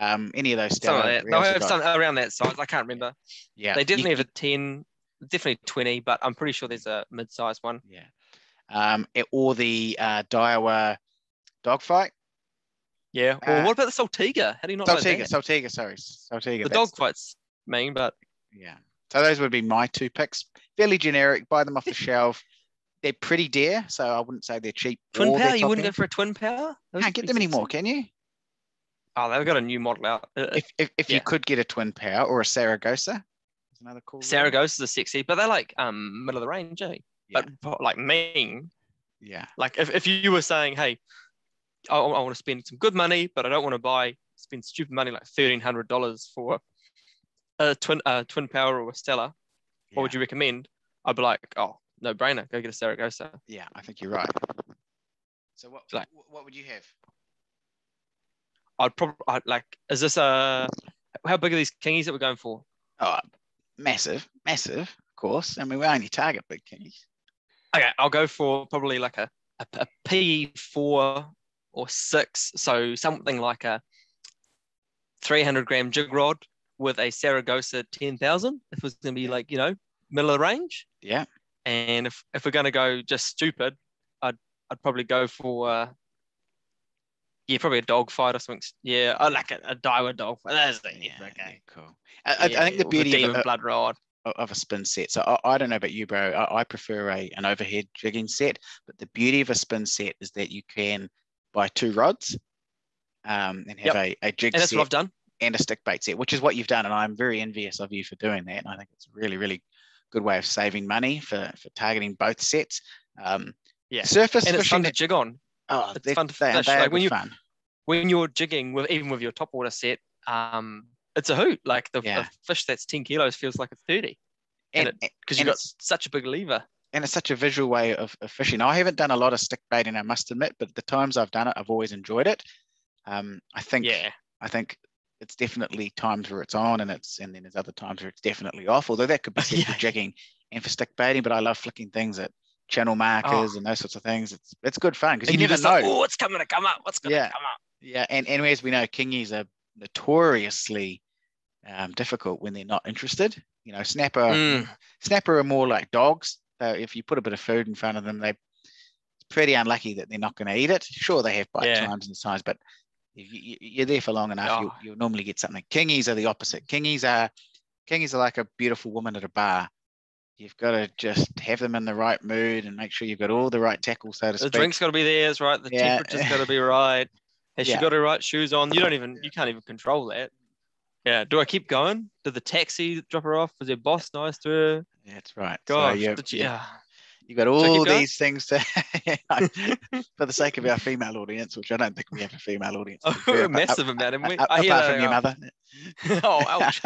Um, any of those Some of that. They'll have got- some around that size. I can't remember. Yeah. They you- definitely have a ten, definitely twenty, but I'm pretty sure there's a mid-sized one. Yeah. Um, or the uh, Daiwa Dogfight. Yeah. Or Uh, what about the Saltiga? How do you not know Saltiga, that? Saltiga, sorry. Saltiga. The dogfight's mean, but Yeah. So those would be my two picks. Fairly generic. Buy them off the shelf. They're pretty dear, so I wouldn't say they're cheap. twin power. You wouldn't go for a twin power? Those Can't get them anymore, can you? Oh, they've got a new model out. Uh, If if, if yeah. you could get a twin power or a Saragosa, there's another cool. reel. Saragosas are sexy, but they're like um middle of the range, eh? Yeah. But like mean. Yeah. Like if, if you were saying, hey, I, I want to spend some good money, but I don't want to buy spend stupid money like thirteen hundred dollars for a twin uh, twin power or a Stella, what would you recommend? I'd be like, oh, no brainer, go get a Saragosa. Yeah, I think you're right. So what Like- what- what would you have? I'd probably I'd like, is this a how big are these kingies that we're going for? Oh, massive, massive, of course. I mean, we only target big kingies. Okay, I'll go for probably like a, a, a P4 or six. So something like a 300 gram jig rod with a Saragosa 10,000. If it was going to be like, you know, middle of the range. Yeah. And if, if we're going to go just stupid, I'd, I'd probably go for, uh, yeah, probably a dog fight or something. Yeah, I like a, a Daiwa dog. That's the Yeah, okay. yeah, cool. I, I- I think the a beauty of, demon of, blood rod. of a spin set. So I, I don't know about you, bro. I, I prefer a an overhead jigging set, but the beauty of a spin set is that you can buy two rods um, and have a, a jig And that's set what I've done. and a stick bait set, which is what you've done. And I'm very envious of you for doing that. And I think it's a really, really good way of saving money for, for targeting both sets. Um, Yeah. Surface And it's fishing. fun to jig on. Oh, it's they, fun to they, fish. they Like when you- fun. when you're jigging with even with your top water set, um, it's a hoot. Like the, Yeah. fish that's 10 kilos feels like it's 30 And, and because you've got such a big lever. and it's such a visual way of, of fishing. I haven't done a lot of stick baiting, I must admit, but the times I've done it, I've always enjoyed it. Um, I think Yeah. I think it's definitely times where it's on and it's and then there's other times where it's definitely off. Although that could be set for jigging and for stick baiting, but I love flicking things at channel markers and those sorts of things. It's it's good fun because you Oh. You're never know. like, oh, it's coming to come up. What's going to Yeah. come up? Yeah, and, and as we know, kingies are notoriously um, difficult when they're not interested. You know, snapper Mm. snapper are more like dogs. So if you put a bit of food in front of them, they it's pretty unlucky that they're not going to eat it. Sure, they have bite Yeah. times and size, but if you, you- you're there for long enough, you'll, Oh. you'll normally get something. Kingies are the opposite. Kingies are kingies are like a beautiful woman at a bar. You've got to just have them in the right mood and make sure you've got all the right tackle, so to The speak. The drink's got to be there, is right. The Yeah. temperature's got to be right. Has Yeah. she got her right shoes on? You don't even, you can't even control that. Yeah. Do I keep going? Did the taxi drop her off? Was her boss nice to her? That's right. Gosh, so you, did yeah. You got all these things to, for the sake of our female audience, which I don't think we have a female audience. Oh, we're a massive amount, and we. a- I hear apart they from your mother. oh, ouch.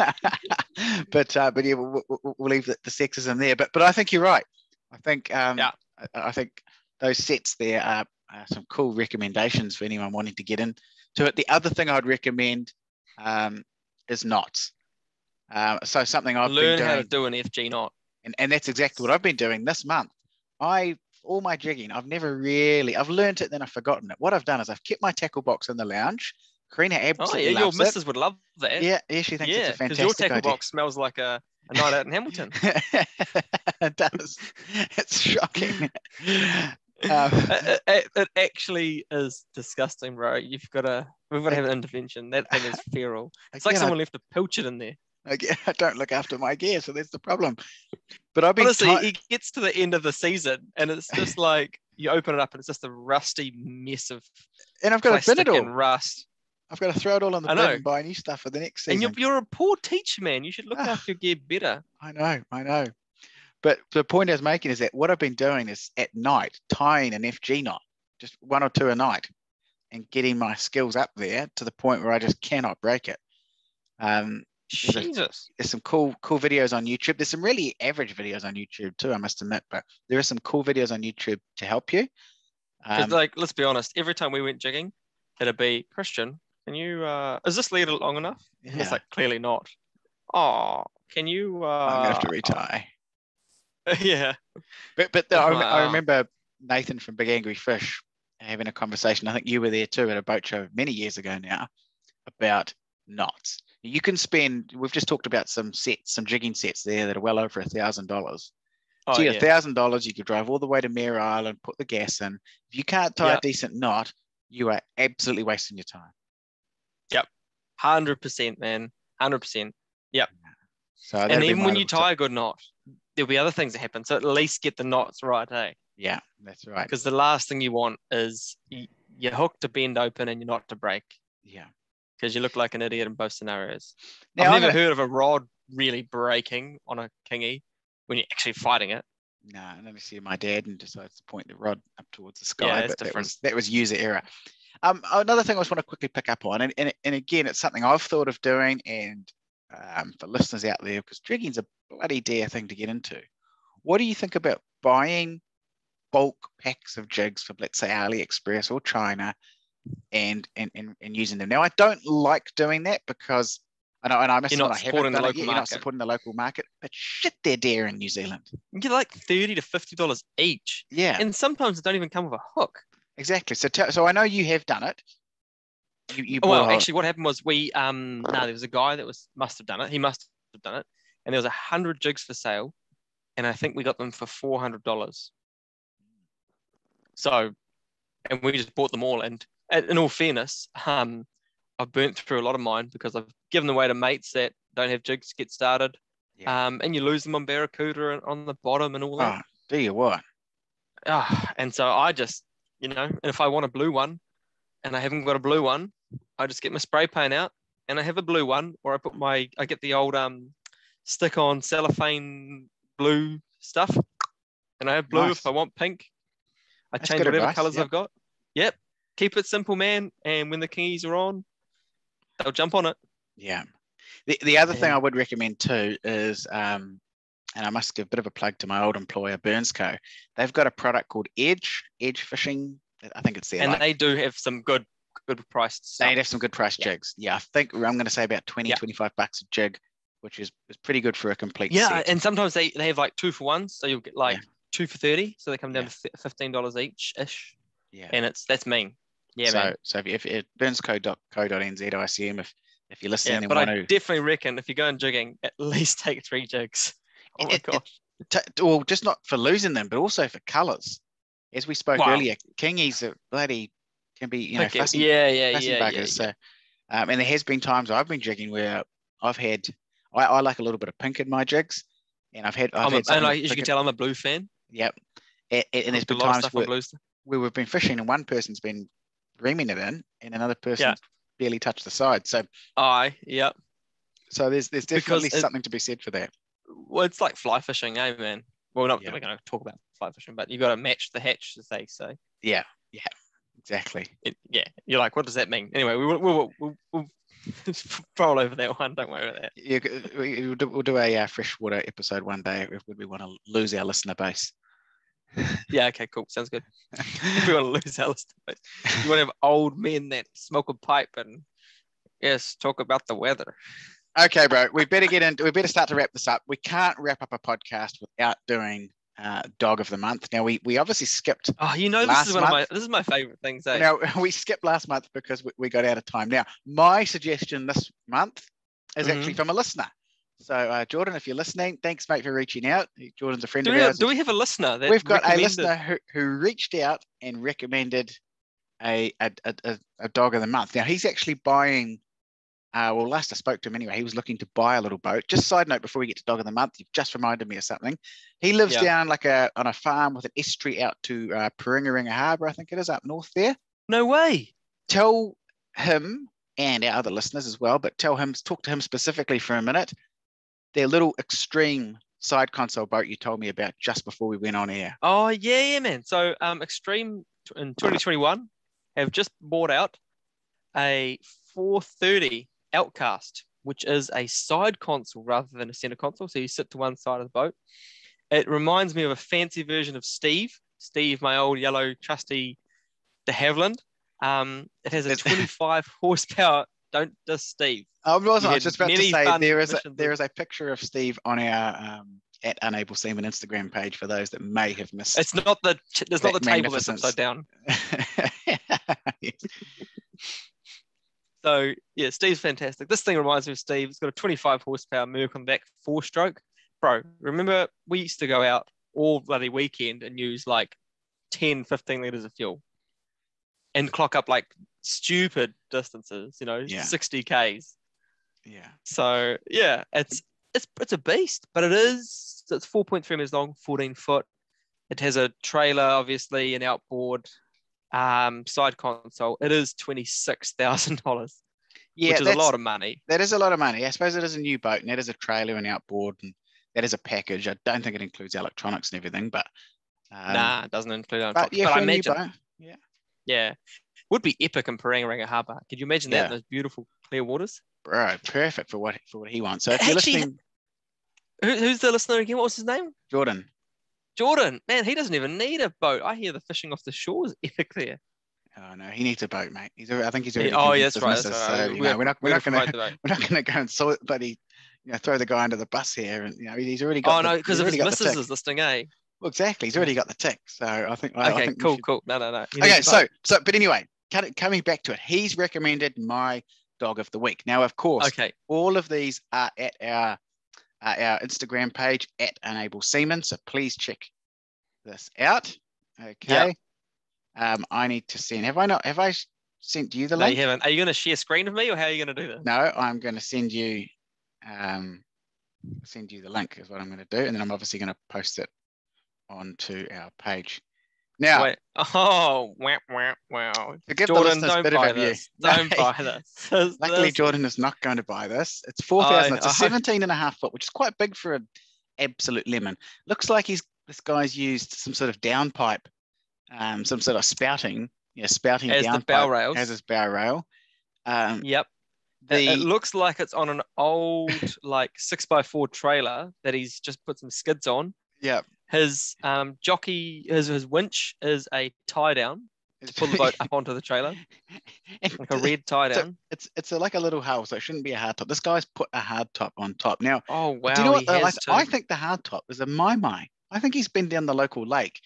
but uh, but yeah, we'll, we'll, leave the, the sexism there. But but I think you're right. I think um, Yeah. I, I think those sets there are, are some cool recommendations for anyone wanting to get into it. The other thing I'd recommend um, is knots. Um, so something I've Learn been how doing, to do an FG knot. and, and that's exactly what I've been doing this month. I all my jigging, I've never really, I've learned it, then I've forgotten it. What I've done is I've kept my tackle box in the lounge. Karina absolutely. Oh yeah, your it. missus would love that. Yeah, yeah, she thinks yeah, it's a because your tackle idea. box smells like a, a night out in Hamilton. it does. It's shocking. um, it, it, it actually is disgusting, bro. You've got to, we've got to have an intervention. That thing is feral. It's like someone left a pilchard in there. I, again, I don't look after my gear, so that's the problem. But I've been Honestly, ti- it gets to the end of the season and it's just like you open it up and it's just a rusty mess of and I've got to bin it all. rust. I've got to throw it all in the bin and buy new stuff for the next season. And you're, you're a poor teacher, man. You should look Ah. after your gear better. I know, I know. But the point I was making is that what I've been doing is at night tying an FG knot, just one or two a night, and getting my skills up there to the point where I just cannot break it. Um, Jesus. there's some cool, cool videos on YouTube. There's some really average videos on YouTube too, I must admit, but there are some cool videos on YouTube to help you. Um, like, let's be honest, every time we went jigging, it'd be Christian, can you, uh, is this lead long enough? Yeah, It's like, clearly not. Oh, can you, uh, I'm gonna have to retie. yeah. But but the, I, rem- I remember Nathan from Big Angry Fish having a conversation. I think you were there too at a boat show many years ago now about knots. You can spend. We've just talked about some sets, some jigging sets there that are well over a thousand dollars. Oh, So a thousand dollars, you could drive all the way to Mayor Island, put the gas in. If you can't tie Yeah. a decent knot, you are absolutely wasting your time. Yep, Hundred percent, man. Hundred percent. Yep. So And even when you little tip. tie a good knot, there'll be other things that happen. So at least get the knots right, eh? yeah, that's right. Because the last thing you want is y- your hook to bend open and your knot to break. Yeah. Because you look like an idiot in both scenarios. Now, I've I'm never gonna- heard of a rod really breaking on a kingy when you're actually fighting it. No, and then we see my dad and decides to point the rod up towards the sky. Yeah, that's but that was, that was user error. Um, another thing I just want to quickly pick up on, and, and, and again, it's something I've thought of doing, and um, for listeners out there, because jigging's a bloody dear thing to get into. What do you think about buying bulk packs of jigs from, let's say, AliExpress or China, and and and, and using them? Now, I don't like doing that because. I know, and I must You're not I supporting the local yet. You're not market. supporting the local market, but shit, they're dear in New Zealand. You get like thirty to fifty dollars each, Yeah. and sometimes it don't even come with a hook. Exactly. So, tell so I know you have done it. You, you well, actually, what happened was we um no, there was a guy that was must have done it. He must have done it, and there was a hundred jigs for sale, and I think we got them for four hundred dollars. So, and we just bought them all. And in all fairness, um, I've burnt through a lot of mine because I've given away to mates that don't have jigs to get started. Yeah. Um, and you lose them on Barracuda and on the bottom and all that. oh, do you what? Ah, and so I just, you know, and if I want a blue one and I haven't got a blue one, I just get my spray paint out and I have a blue one, or I put my, I get the old um stick on cellophane blue stuff, and I have blue Nice. if I want pink. I That's change whatever advice, colors yep. I've got. Yep, keep it simple, man. And when the keys are on, they'll jump on it. Yeah. The, the other thing I would recommend too is, um, and I must give a bit of a plug to my old employer, Burnsco. They've got a product called Edge, Edge Fishing. I think it's their and like- they do have some good, good priced stuff. They'd have some good price Yeah. jigs. Yeah, I think I'm going to say about 20, Yeah. 25 bucks a jig, which is, is pretty good for a complete Yeah, set. and sometimes they, they have like two for one. so you'll get like Yeah. two for thirty, so they come down Yeah. to fifteen dollars each ish, yeah. and it's that's mean. Yeah, so, man. so if, if, if burnsco.co.nz, I assume if, if you're listening Yeah, but I to, definitely reckon if you're going jigging, at least take three jigs. Oh my It- it- t- well, just not for losing them, but also for colours. As we spoke Wow. earlier, kingies are bloody can be you know Okay, fussy, yeah, yeah, fussy yeah, buggers. yeah, So, um, and there has been times I've been jigging where I've had I, I like a little bit of pink in my jigs, and I've had I've I'm a, and as you can tell, I'm a blue fan. Yep. And, and there's been a lot of times where, where we've been fishing and one person's been reaming it in, and another person Yeah. barely touched the side. So, Aye, yeah. so there's there's definitely it- something to be said for that. Well, it's like fly fishing, eh, man? Well, not Yeah. we're going to talk about fly fishing, but you've got to match the hatch, as they say. Yeah. Yeah. Exactly. It, yeah, you're like, what does that mean? Anyway, we will we'll, we'll, we'll roll over that one. Don't worry about that. Yeah, we- we'll do, we'll do a uh, freshwater episode one day if we want to lose our listener base. Yeah, okay, cool. Sounds good. if we want to lose but you want to have old men that smoke a pipe and yes, talk about the weather. Okay, bro. We better get into. We better start to wrap this up. We can't wrap up a podcast without doing uh, dog of the month. Now we we obviously skipped. Oh, you know, this is one of my this is my favorite things. Eh? Now we skipped last month because we, we got out of time. Now my suggestion this month is Mm-hmm. actually from a listener. So uh, Jordan, if you're listening, thanks mate for reaching out. Jordan's a friend do, of we, ours. do we have a listener? We've got a listener who, who reached out and recommended a a, a, a- dog of the month. Now he's actually buying. Uh, well, last I spoke to him anyway, he was looking to buy a little boat. Just side note before we get to dog of the month, you've just reminded me of something. He lives Yeah. down like a on a farm with an estuary out to uh, Parengarenga Harbour, I think it is up north there. No way. Tell him and our other listeners as well, but tell him talk to him specifically for a minute. Their little extreme side console boat you told me about just before we went on air. Oh yeah, yeah, man. So um, Extreme in 2021 have just bought out a 430 Outcast, which is a side console rather than a center console. So you sit to one side of the boat. It reminds me of a fancy version of Steve. Steve, my old yellow trusty de Havilland. Um, it has a 25 horsepower. Don't diss Steve. I was, I was just about to say there is a, there is a picture of Steve on our um, at Unable Seamen Instagram page for those that may have missed. It's not the there's not the table that's upside down. Yes. So yeah, Steve's fantastic. This thing reminds me of Steve. It's got a 25 horsepower back, four stroke. Bro, remember we used to go out all bloody weekend and use like 10, 15 liters of fuel and clock up like stupid distances, you know, Yeah. 60 Ks. yeah. So yeah, it's it's it's a beast, but it is it's 4.3 meters long, 14 foot. It has a trailer, obviously, an outboard, um, side console. It is twenty six thousand dollars, Yeah, which is a lot of money. That is a lot of money. I suppose it is a new boat and that is a trailer and outboard and that is a package. I don't think it includes electronics and everything, but um, nah, it doesn't include on But yeah, but I imagine, boat. yeah, would be epic in Parengarenga Harbour. Could you imagine that Yeah. in those beautiful clear waters? Bro, perfect for what for what he wants. So if you're Actually- listening, Who, who's the listener again? What was his name? Jordan, Jordan. Man, he doesn't even need a boat. I hear the fishing off the shore is epic there. oh no, he needs a boat, mate. He's I think he's already. oh, yeah, that's right. That's right. So, you We know, we're not we we're not going to to provide the boat. we're not going to go and sort, but he, you know, throw the guy under the bus here, and you know, he's already got. Oh the, no, because if his missus is listening, eh? Well, exactly. He's already got the tick, so I think. I, I Okay, think cool, should- cool. No, no, no. He Okay, so so but anyway, coming back to it, he's recommended my dog of the week. Now, of course, okay, all of these are at our uh, our Instagram page at Unable Seamen. So please check this out. Okay. Um, I need to send. Have I not? Have I sent you the no, link? you haven't. Are you going to share screen with me, or how are you going to do this? No, I'm going to send you. Um, send you the link is what I'm going to do, and then I'm obviously going to post it onto our page. Now, Wait. Oh, wow, wow, give the Jordan, a don't bit of buy this. Don't buy this. Luckily, this- Jordan is not going to buy this. It's 4,000. I- It's a I hope- 17 and a half foot, which is quite big for an absolute lemon. Looks like he's this guy's used some sort of downpipe, um, some sort of spouting, yeah, spouting As the bow rails. as his bow rail. Um, Yep. It- the it looks like it's on an old like six by four trailer that he's just put some skids on. yeah, His um, jockey, his, his winch is a tie down to pull the boat up onto the trailer, like a red tie down. It's it's a, like a little house. so it shouldn't be a hard top. This guy's put a hard top on top. Now, Oh wow! do you know what? though? I, has th- I too. think the hard top is a my my. I think he's been down the local lake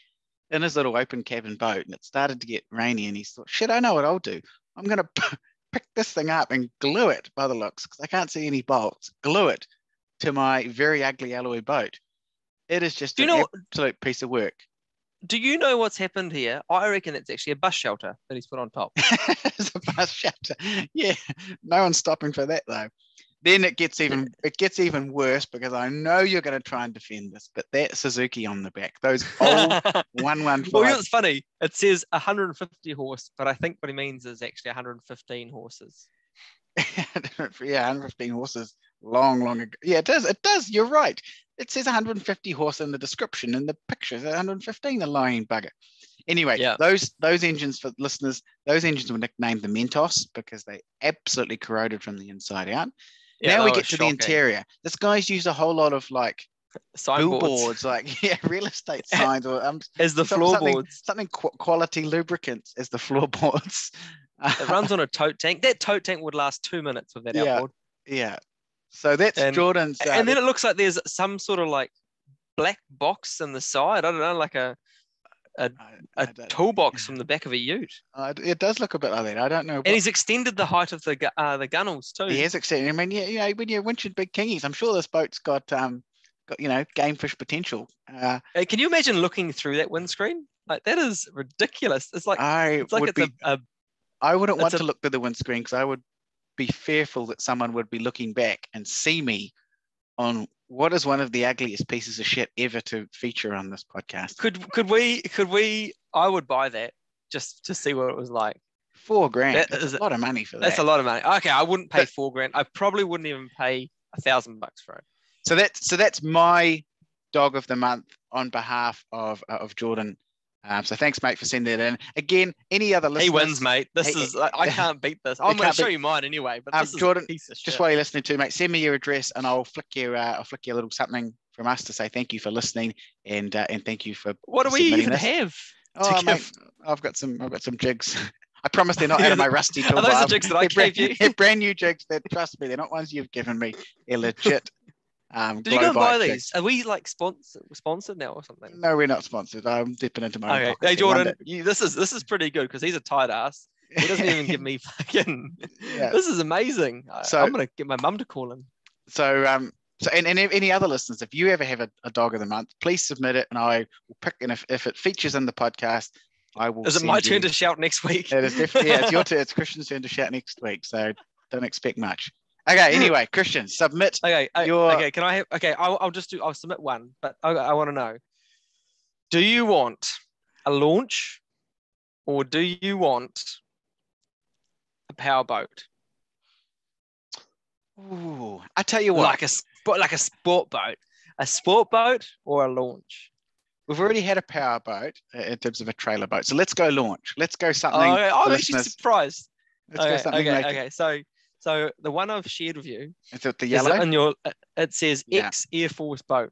in his little open cabin boat, and it started to get rainy, and he thought, "Shit, I know what I'll do. I'm gonna pick this thing up and glue it by the looks, because I can't see any bolts. Glue it to my very ugly alloy boat. It is just Do you an know? absolute piece of work. Do you know what's happened here? I reckon it's actually a bus shelter that he's put on top. it's a bus shelter. Yeah, no one's stopping for that though. Then it gets even it gets even worse because I know you're going to try and defend this, but that Suzuki on the back, those old one one well, you five. what's funny? It says 150 horse, but I think what he means is actually 115 horses. yeah, 115 horses, long, long ago. Yeah, it does. It does. You're right. It says 150 horse in the description in the pictures. 115, the lying bugger. Anyway, Yeah. those those engines for listeners, those engines were nicknamed the Mentos because they absolutely corroded from the inside out. Yeah, now we get to the interior. This guy's used a whole lot of like Signboards billboards, like yeah, real estate signs or um, as the something, floorboards. something qu- quality lubricants as the floorboards. It runs on a tote tank. That tote tank would last two minutes with that Yeah. outboard. yeah. So that's And- Jordan's. uh, and then it looks like there's some sort of like black box in the side. I don't know, like a I- I a don't- toolbox from the back of a Ute. uh, it does look a bit like that. I don't know. And what- he's extended the height of the uh, the gunnels too. He has extended. I mean, yeah, you know, when you're winching big kingies, I'm sure this boat's got um, got you know, game fish potential. Uh, Uh, Can you imagine looking through that windscreen? Like that is ridiculous. It's like I it's like would it's be, a, a I wouldn't want it's to look through the windscreen because I would be fearful that someone would be looking back and see me on what is one of the ugliest pieces of shit ever to feature on this podcast. could could we could we I would buy that just to see what it was like. Four grand. That is- a lot of money for that. That's a lot of money. Okay, I wouldn't pay But- four grand. I probably wouldn't even pay a thousand bucks for it. So that's so that's my dog of the month on behalf of uh, of Jordan. Um, so thanks, mate, for sending that in. Again, any other listeners? He wins, mate. This is like, I can't beat this. I'm going to show you mine anyway. But Um, Jordan, a piece of shit. Just while you're listening to, mate, send me your address and I'll flick you. Uh, I'll flick you a little something from us to say thank you for listening and uh, and thank you for. what do we even this. have? Oh, give- mate, I've got some. I've got some jigs. I promise they're not out of my rusty Are those the jigs that I They're brand, gave you? they're brand new jigs. That trust me, they're not ones you've given me. They're legit. Um, Did you go and buy these? Are we like sponsored sponsored now or something? No, we're not sponsored. I'm dipping into my. Okay. Hey Jordan, you, this is this is pretty good because he's a tight ass. He doesn't even give me fucking. Yeah. This is amazing. I- So- I'm gonna get my mum to call him. So, um, so and, and any other listeners, if you ever have a, a dog of the month, please submit it, and I will pick. And if, if it features in the podcast, I will. Is it my you- turn to shout next week? It is definitely. Yeah, it's your turn. It's Christian's turn to shout next week. So don't expect much. Okay. Hmm. Anyway, Christian, submit. Okay, I- Your- okay. Can I have? Okay, I'll, I'll just do. I'll submit one, but I, I want to know: Do you want a launch, or do you want a powerboat, Ooh, I tell you what. like a sport, like a sport boat, a sport boat, or a launch? We've already had a power boat in terms of a trailer boat. So let's go launch. Let's go Oh, something. okay, I'm actually listeners. surprised. Let's go Okay, something okay, like okay. So, so the one I've shared with you is it the yellow in your. It says Yeah. ex Air Force boat.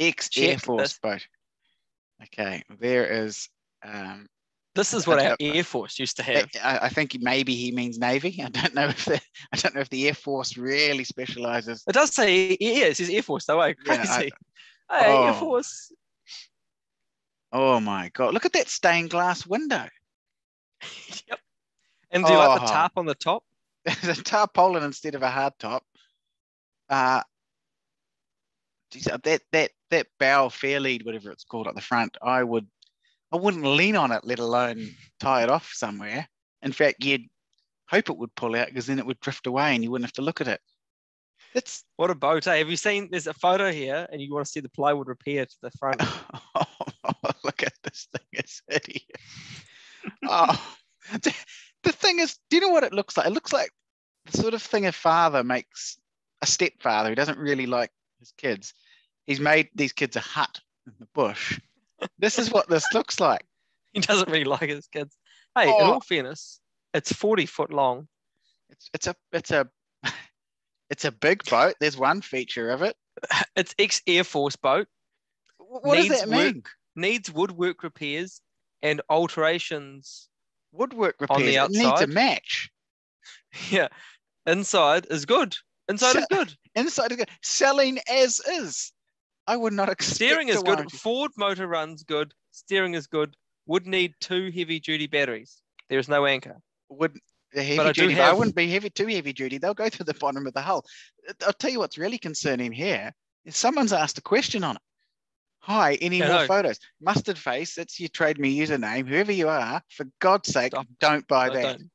X Air Force this. boat? Okay, there is. Um, This is what our Air Force used to have. I I think maybe he means Navy. I don't know if the I don't know if the Air Force really specializes. It does say yeah, it says Air Force though. eh? Yeah, I- Crazy. hey, Air Oh. Force. Oh my god! Look at that stained glass window. yep. And do you like the Oh. tarp on the top? There's a tarpaulin instead of a hard top. Uh, geez, uh, that that that bow fair lead, whatever it's called at the front, I would, I wouldn't lean on it, let alone tie it off somewhere. In fact, you'd hope it would pull out because then it would drift away and you wouldn't have to look at it. It's What a boat, eh? Have you seen there's a photo here and you want to see the plywood repair to the front? oh, look at this thing, it's hideous. oh, the, thing is, do you know what it looks like? It looks like the sort of thing a father makes a stepfather who doesn't really like his kids. He's made these kids a hut in the bush. This is what this looks like. he doesn't really like his kids. Hey, in Oh. all fairness, it's 40 foot long. It's it's a it's a it's a big boat. There's one feature of it. It's ex Air Force boat, Wh- What does Needs that work. mean? needs woodwork repairs and alterations. Woodwork On repairs. the It needs a match. Yeah. Inside is good. Inside is good. Inside is good. Selling as is. I would not expect Steering is good. Ford motor runs good. Steering is good. Would need two heavy duty batteries. There is no anchor. would the heavy duty, but I have- wouldn't be heavy too heavy duty. They'll go through the bottom of the hull. I'll tell you what's really concerning here is someone's asked a question on it. Hi, any Yeah, more photos? Mustard face, that's your trade me username. Whoever you are, for God's sake, Stop. don't buy I that. Don't,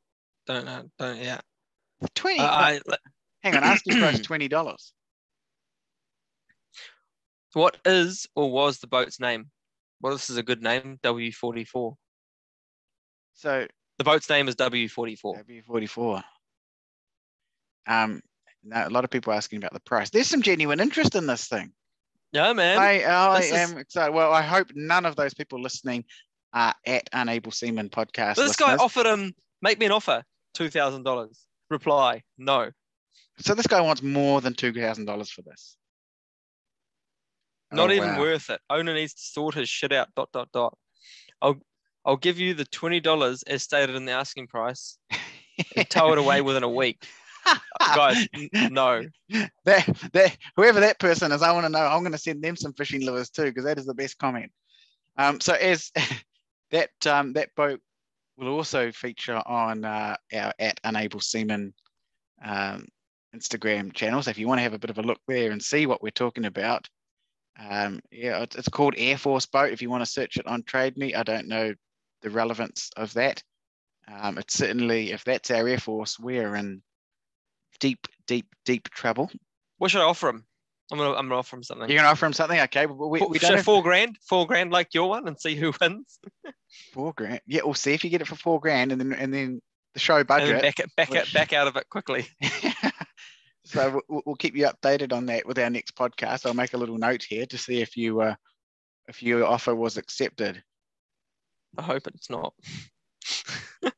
don't, know, don't, yeah. Twenty. I, I, hang on, asking price twenty dollars. what is or was the boat's name? Well, this is a good name, W44. So The boat's name is W44. W forty four. Um, no, a lot of people asking about the price. There's some genuine interest in this thing. Yeah, man. I, I this is- am excited. Well, I hope none of those people listening are at Unable Seamen podcast. this guy offered him, make me an offer, $2,000. Reply, no. So this guy wants more than two thousand dollars for this. Not Oh, even wow. worth it. Owner needs to sort his shit out, dot, dot, dot. I'll, I'll give you the $20 as stated in the asking price and tow it away within a week. Guys, no. that that whoever that person is, I want to know. I'm going to send them some fishing lures too because that is the best comment. Um, so as that um, that boat will also feature on uh, our at Unable Seamen um, Instagram channel. So if you want to have a bit of a look there and see what we're talking about, um, yeah, it's, called Air Force Boat. If you want to search it on TradeMe, I don't know the relevance of that. Um, it's certainly if that's our Air Force, we're in deep, deep, deep trouble. What should I offer him? I'm gonna I'm gonna offer him something. You're gonna offer him something, okay? We, Four- we should have four grand, four grand like your one, and see who wins. four grand. Yeah, we'll see if you get it for four grand, and then and then the show budget. back it, back it, back out of it quickly. so we'll, we'll keep you updated on that with our next podcast. I'll make a little note here to see if you uh, if your offer was accepted. I hope it's not.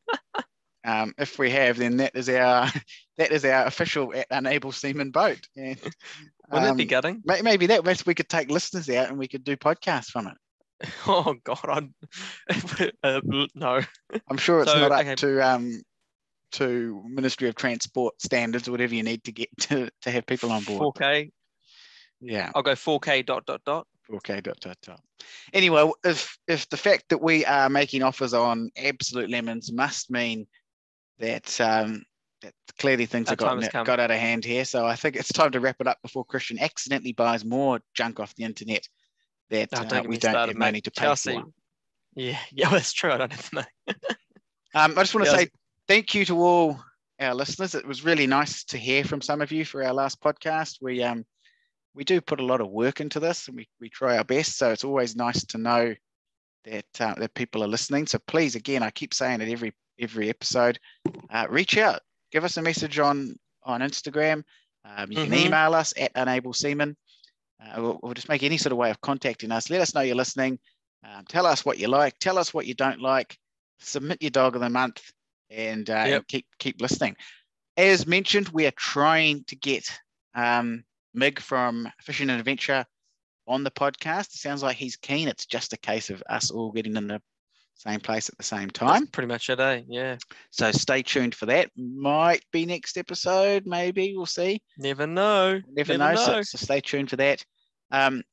Um, if we have, then that is our that is our official Unable Seamen boat. And, Wouldn't it be um, gutting? maybe that means we could take listeners out and we could do podcasts from it. Oh God, I'd, uh, no. I'm sure it's So, not up okay. to um to Ministry of Transport standards, whatever you need to get to, to have people on board. 4K. Yeah. I'll go 4K dot dot dot. 4K dot dot dot. Anyway, if if the fact that we are making offers on absolute lemons must mean that um, that clearly things Our have got, got out of hand here. So I think it's time to wrap it up before Christian accidentally buys more junk off the internet that Oh, uh, don't get we don't started, have mate. money to pay Chelsea. for. Yeah, yeah, that's true. I don't have money. Um, I just want to say thank you to all our listeners. It was really nice to hear from some of you for our last podcast. We um we do put a lot of work into this, and we, we try our best. So it's always nice to know that uh, that people are listening. So please, again, I keep saying it every every episode. Uh, reach out, give us a message on on Instagram. Um, you Mhm. can email us at Unable Seamen. Uh, or, or just make any sort of way of contacting us. Let us know you're listening. Um, tell us what you like. Tell us what you don't like. Submit your dog of the month, and, uh, and keep keep listening. As mentioned, we are trying to get um, Mig from Fishing and Adventure on the podcast. It sounds like he's keen. It's just a case of us all getting in the same place at the same time. That's pretty much it, eh? Yeah. So stay tuned for that. Might be next episode, maybe we'll see. Never know. Never, know. So, so stay tuned for that. Um,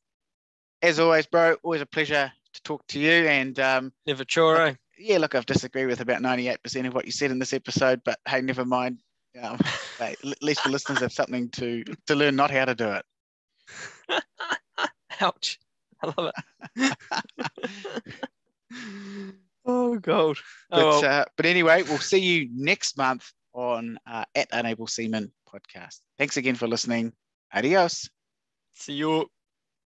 as always, bro, always a pleasure to talk to you. And um, Never sure, eh? yeah, look, I've disagreed with about 98% of what you said in this episode, but hey, never mind. Um, at least the listeners have something to to learn not how to do it. Ouch. I love it. oh, God. But, Oh, well. uh, but anyway, we'll see you next month on uh, at Unable Seamen podcast. Thanks again for listening. Adios. See you.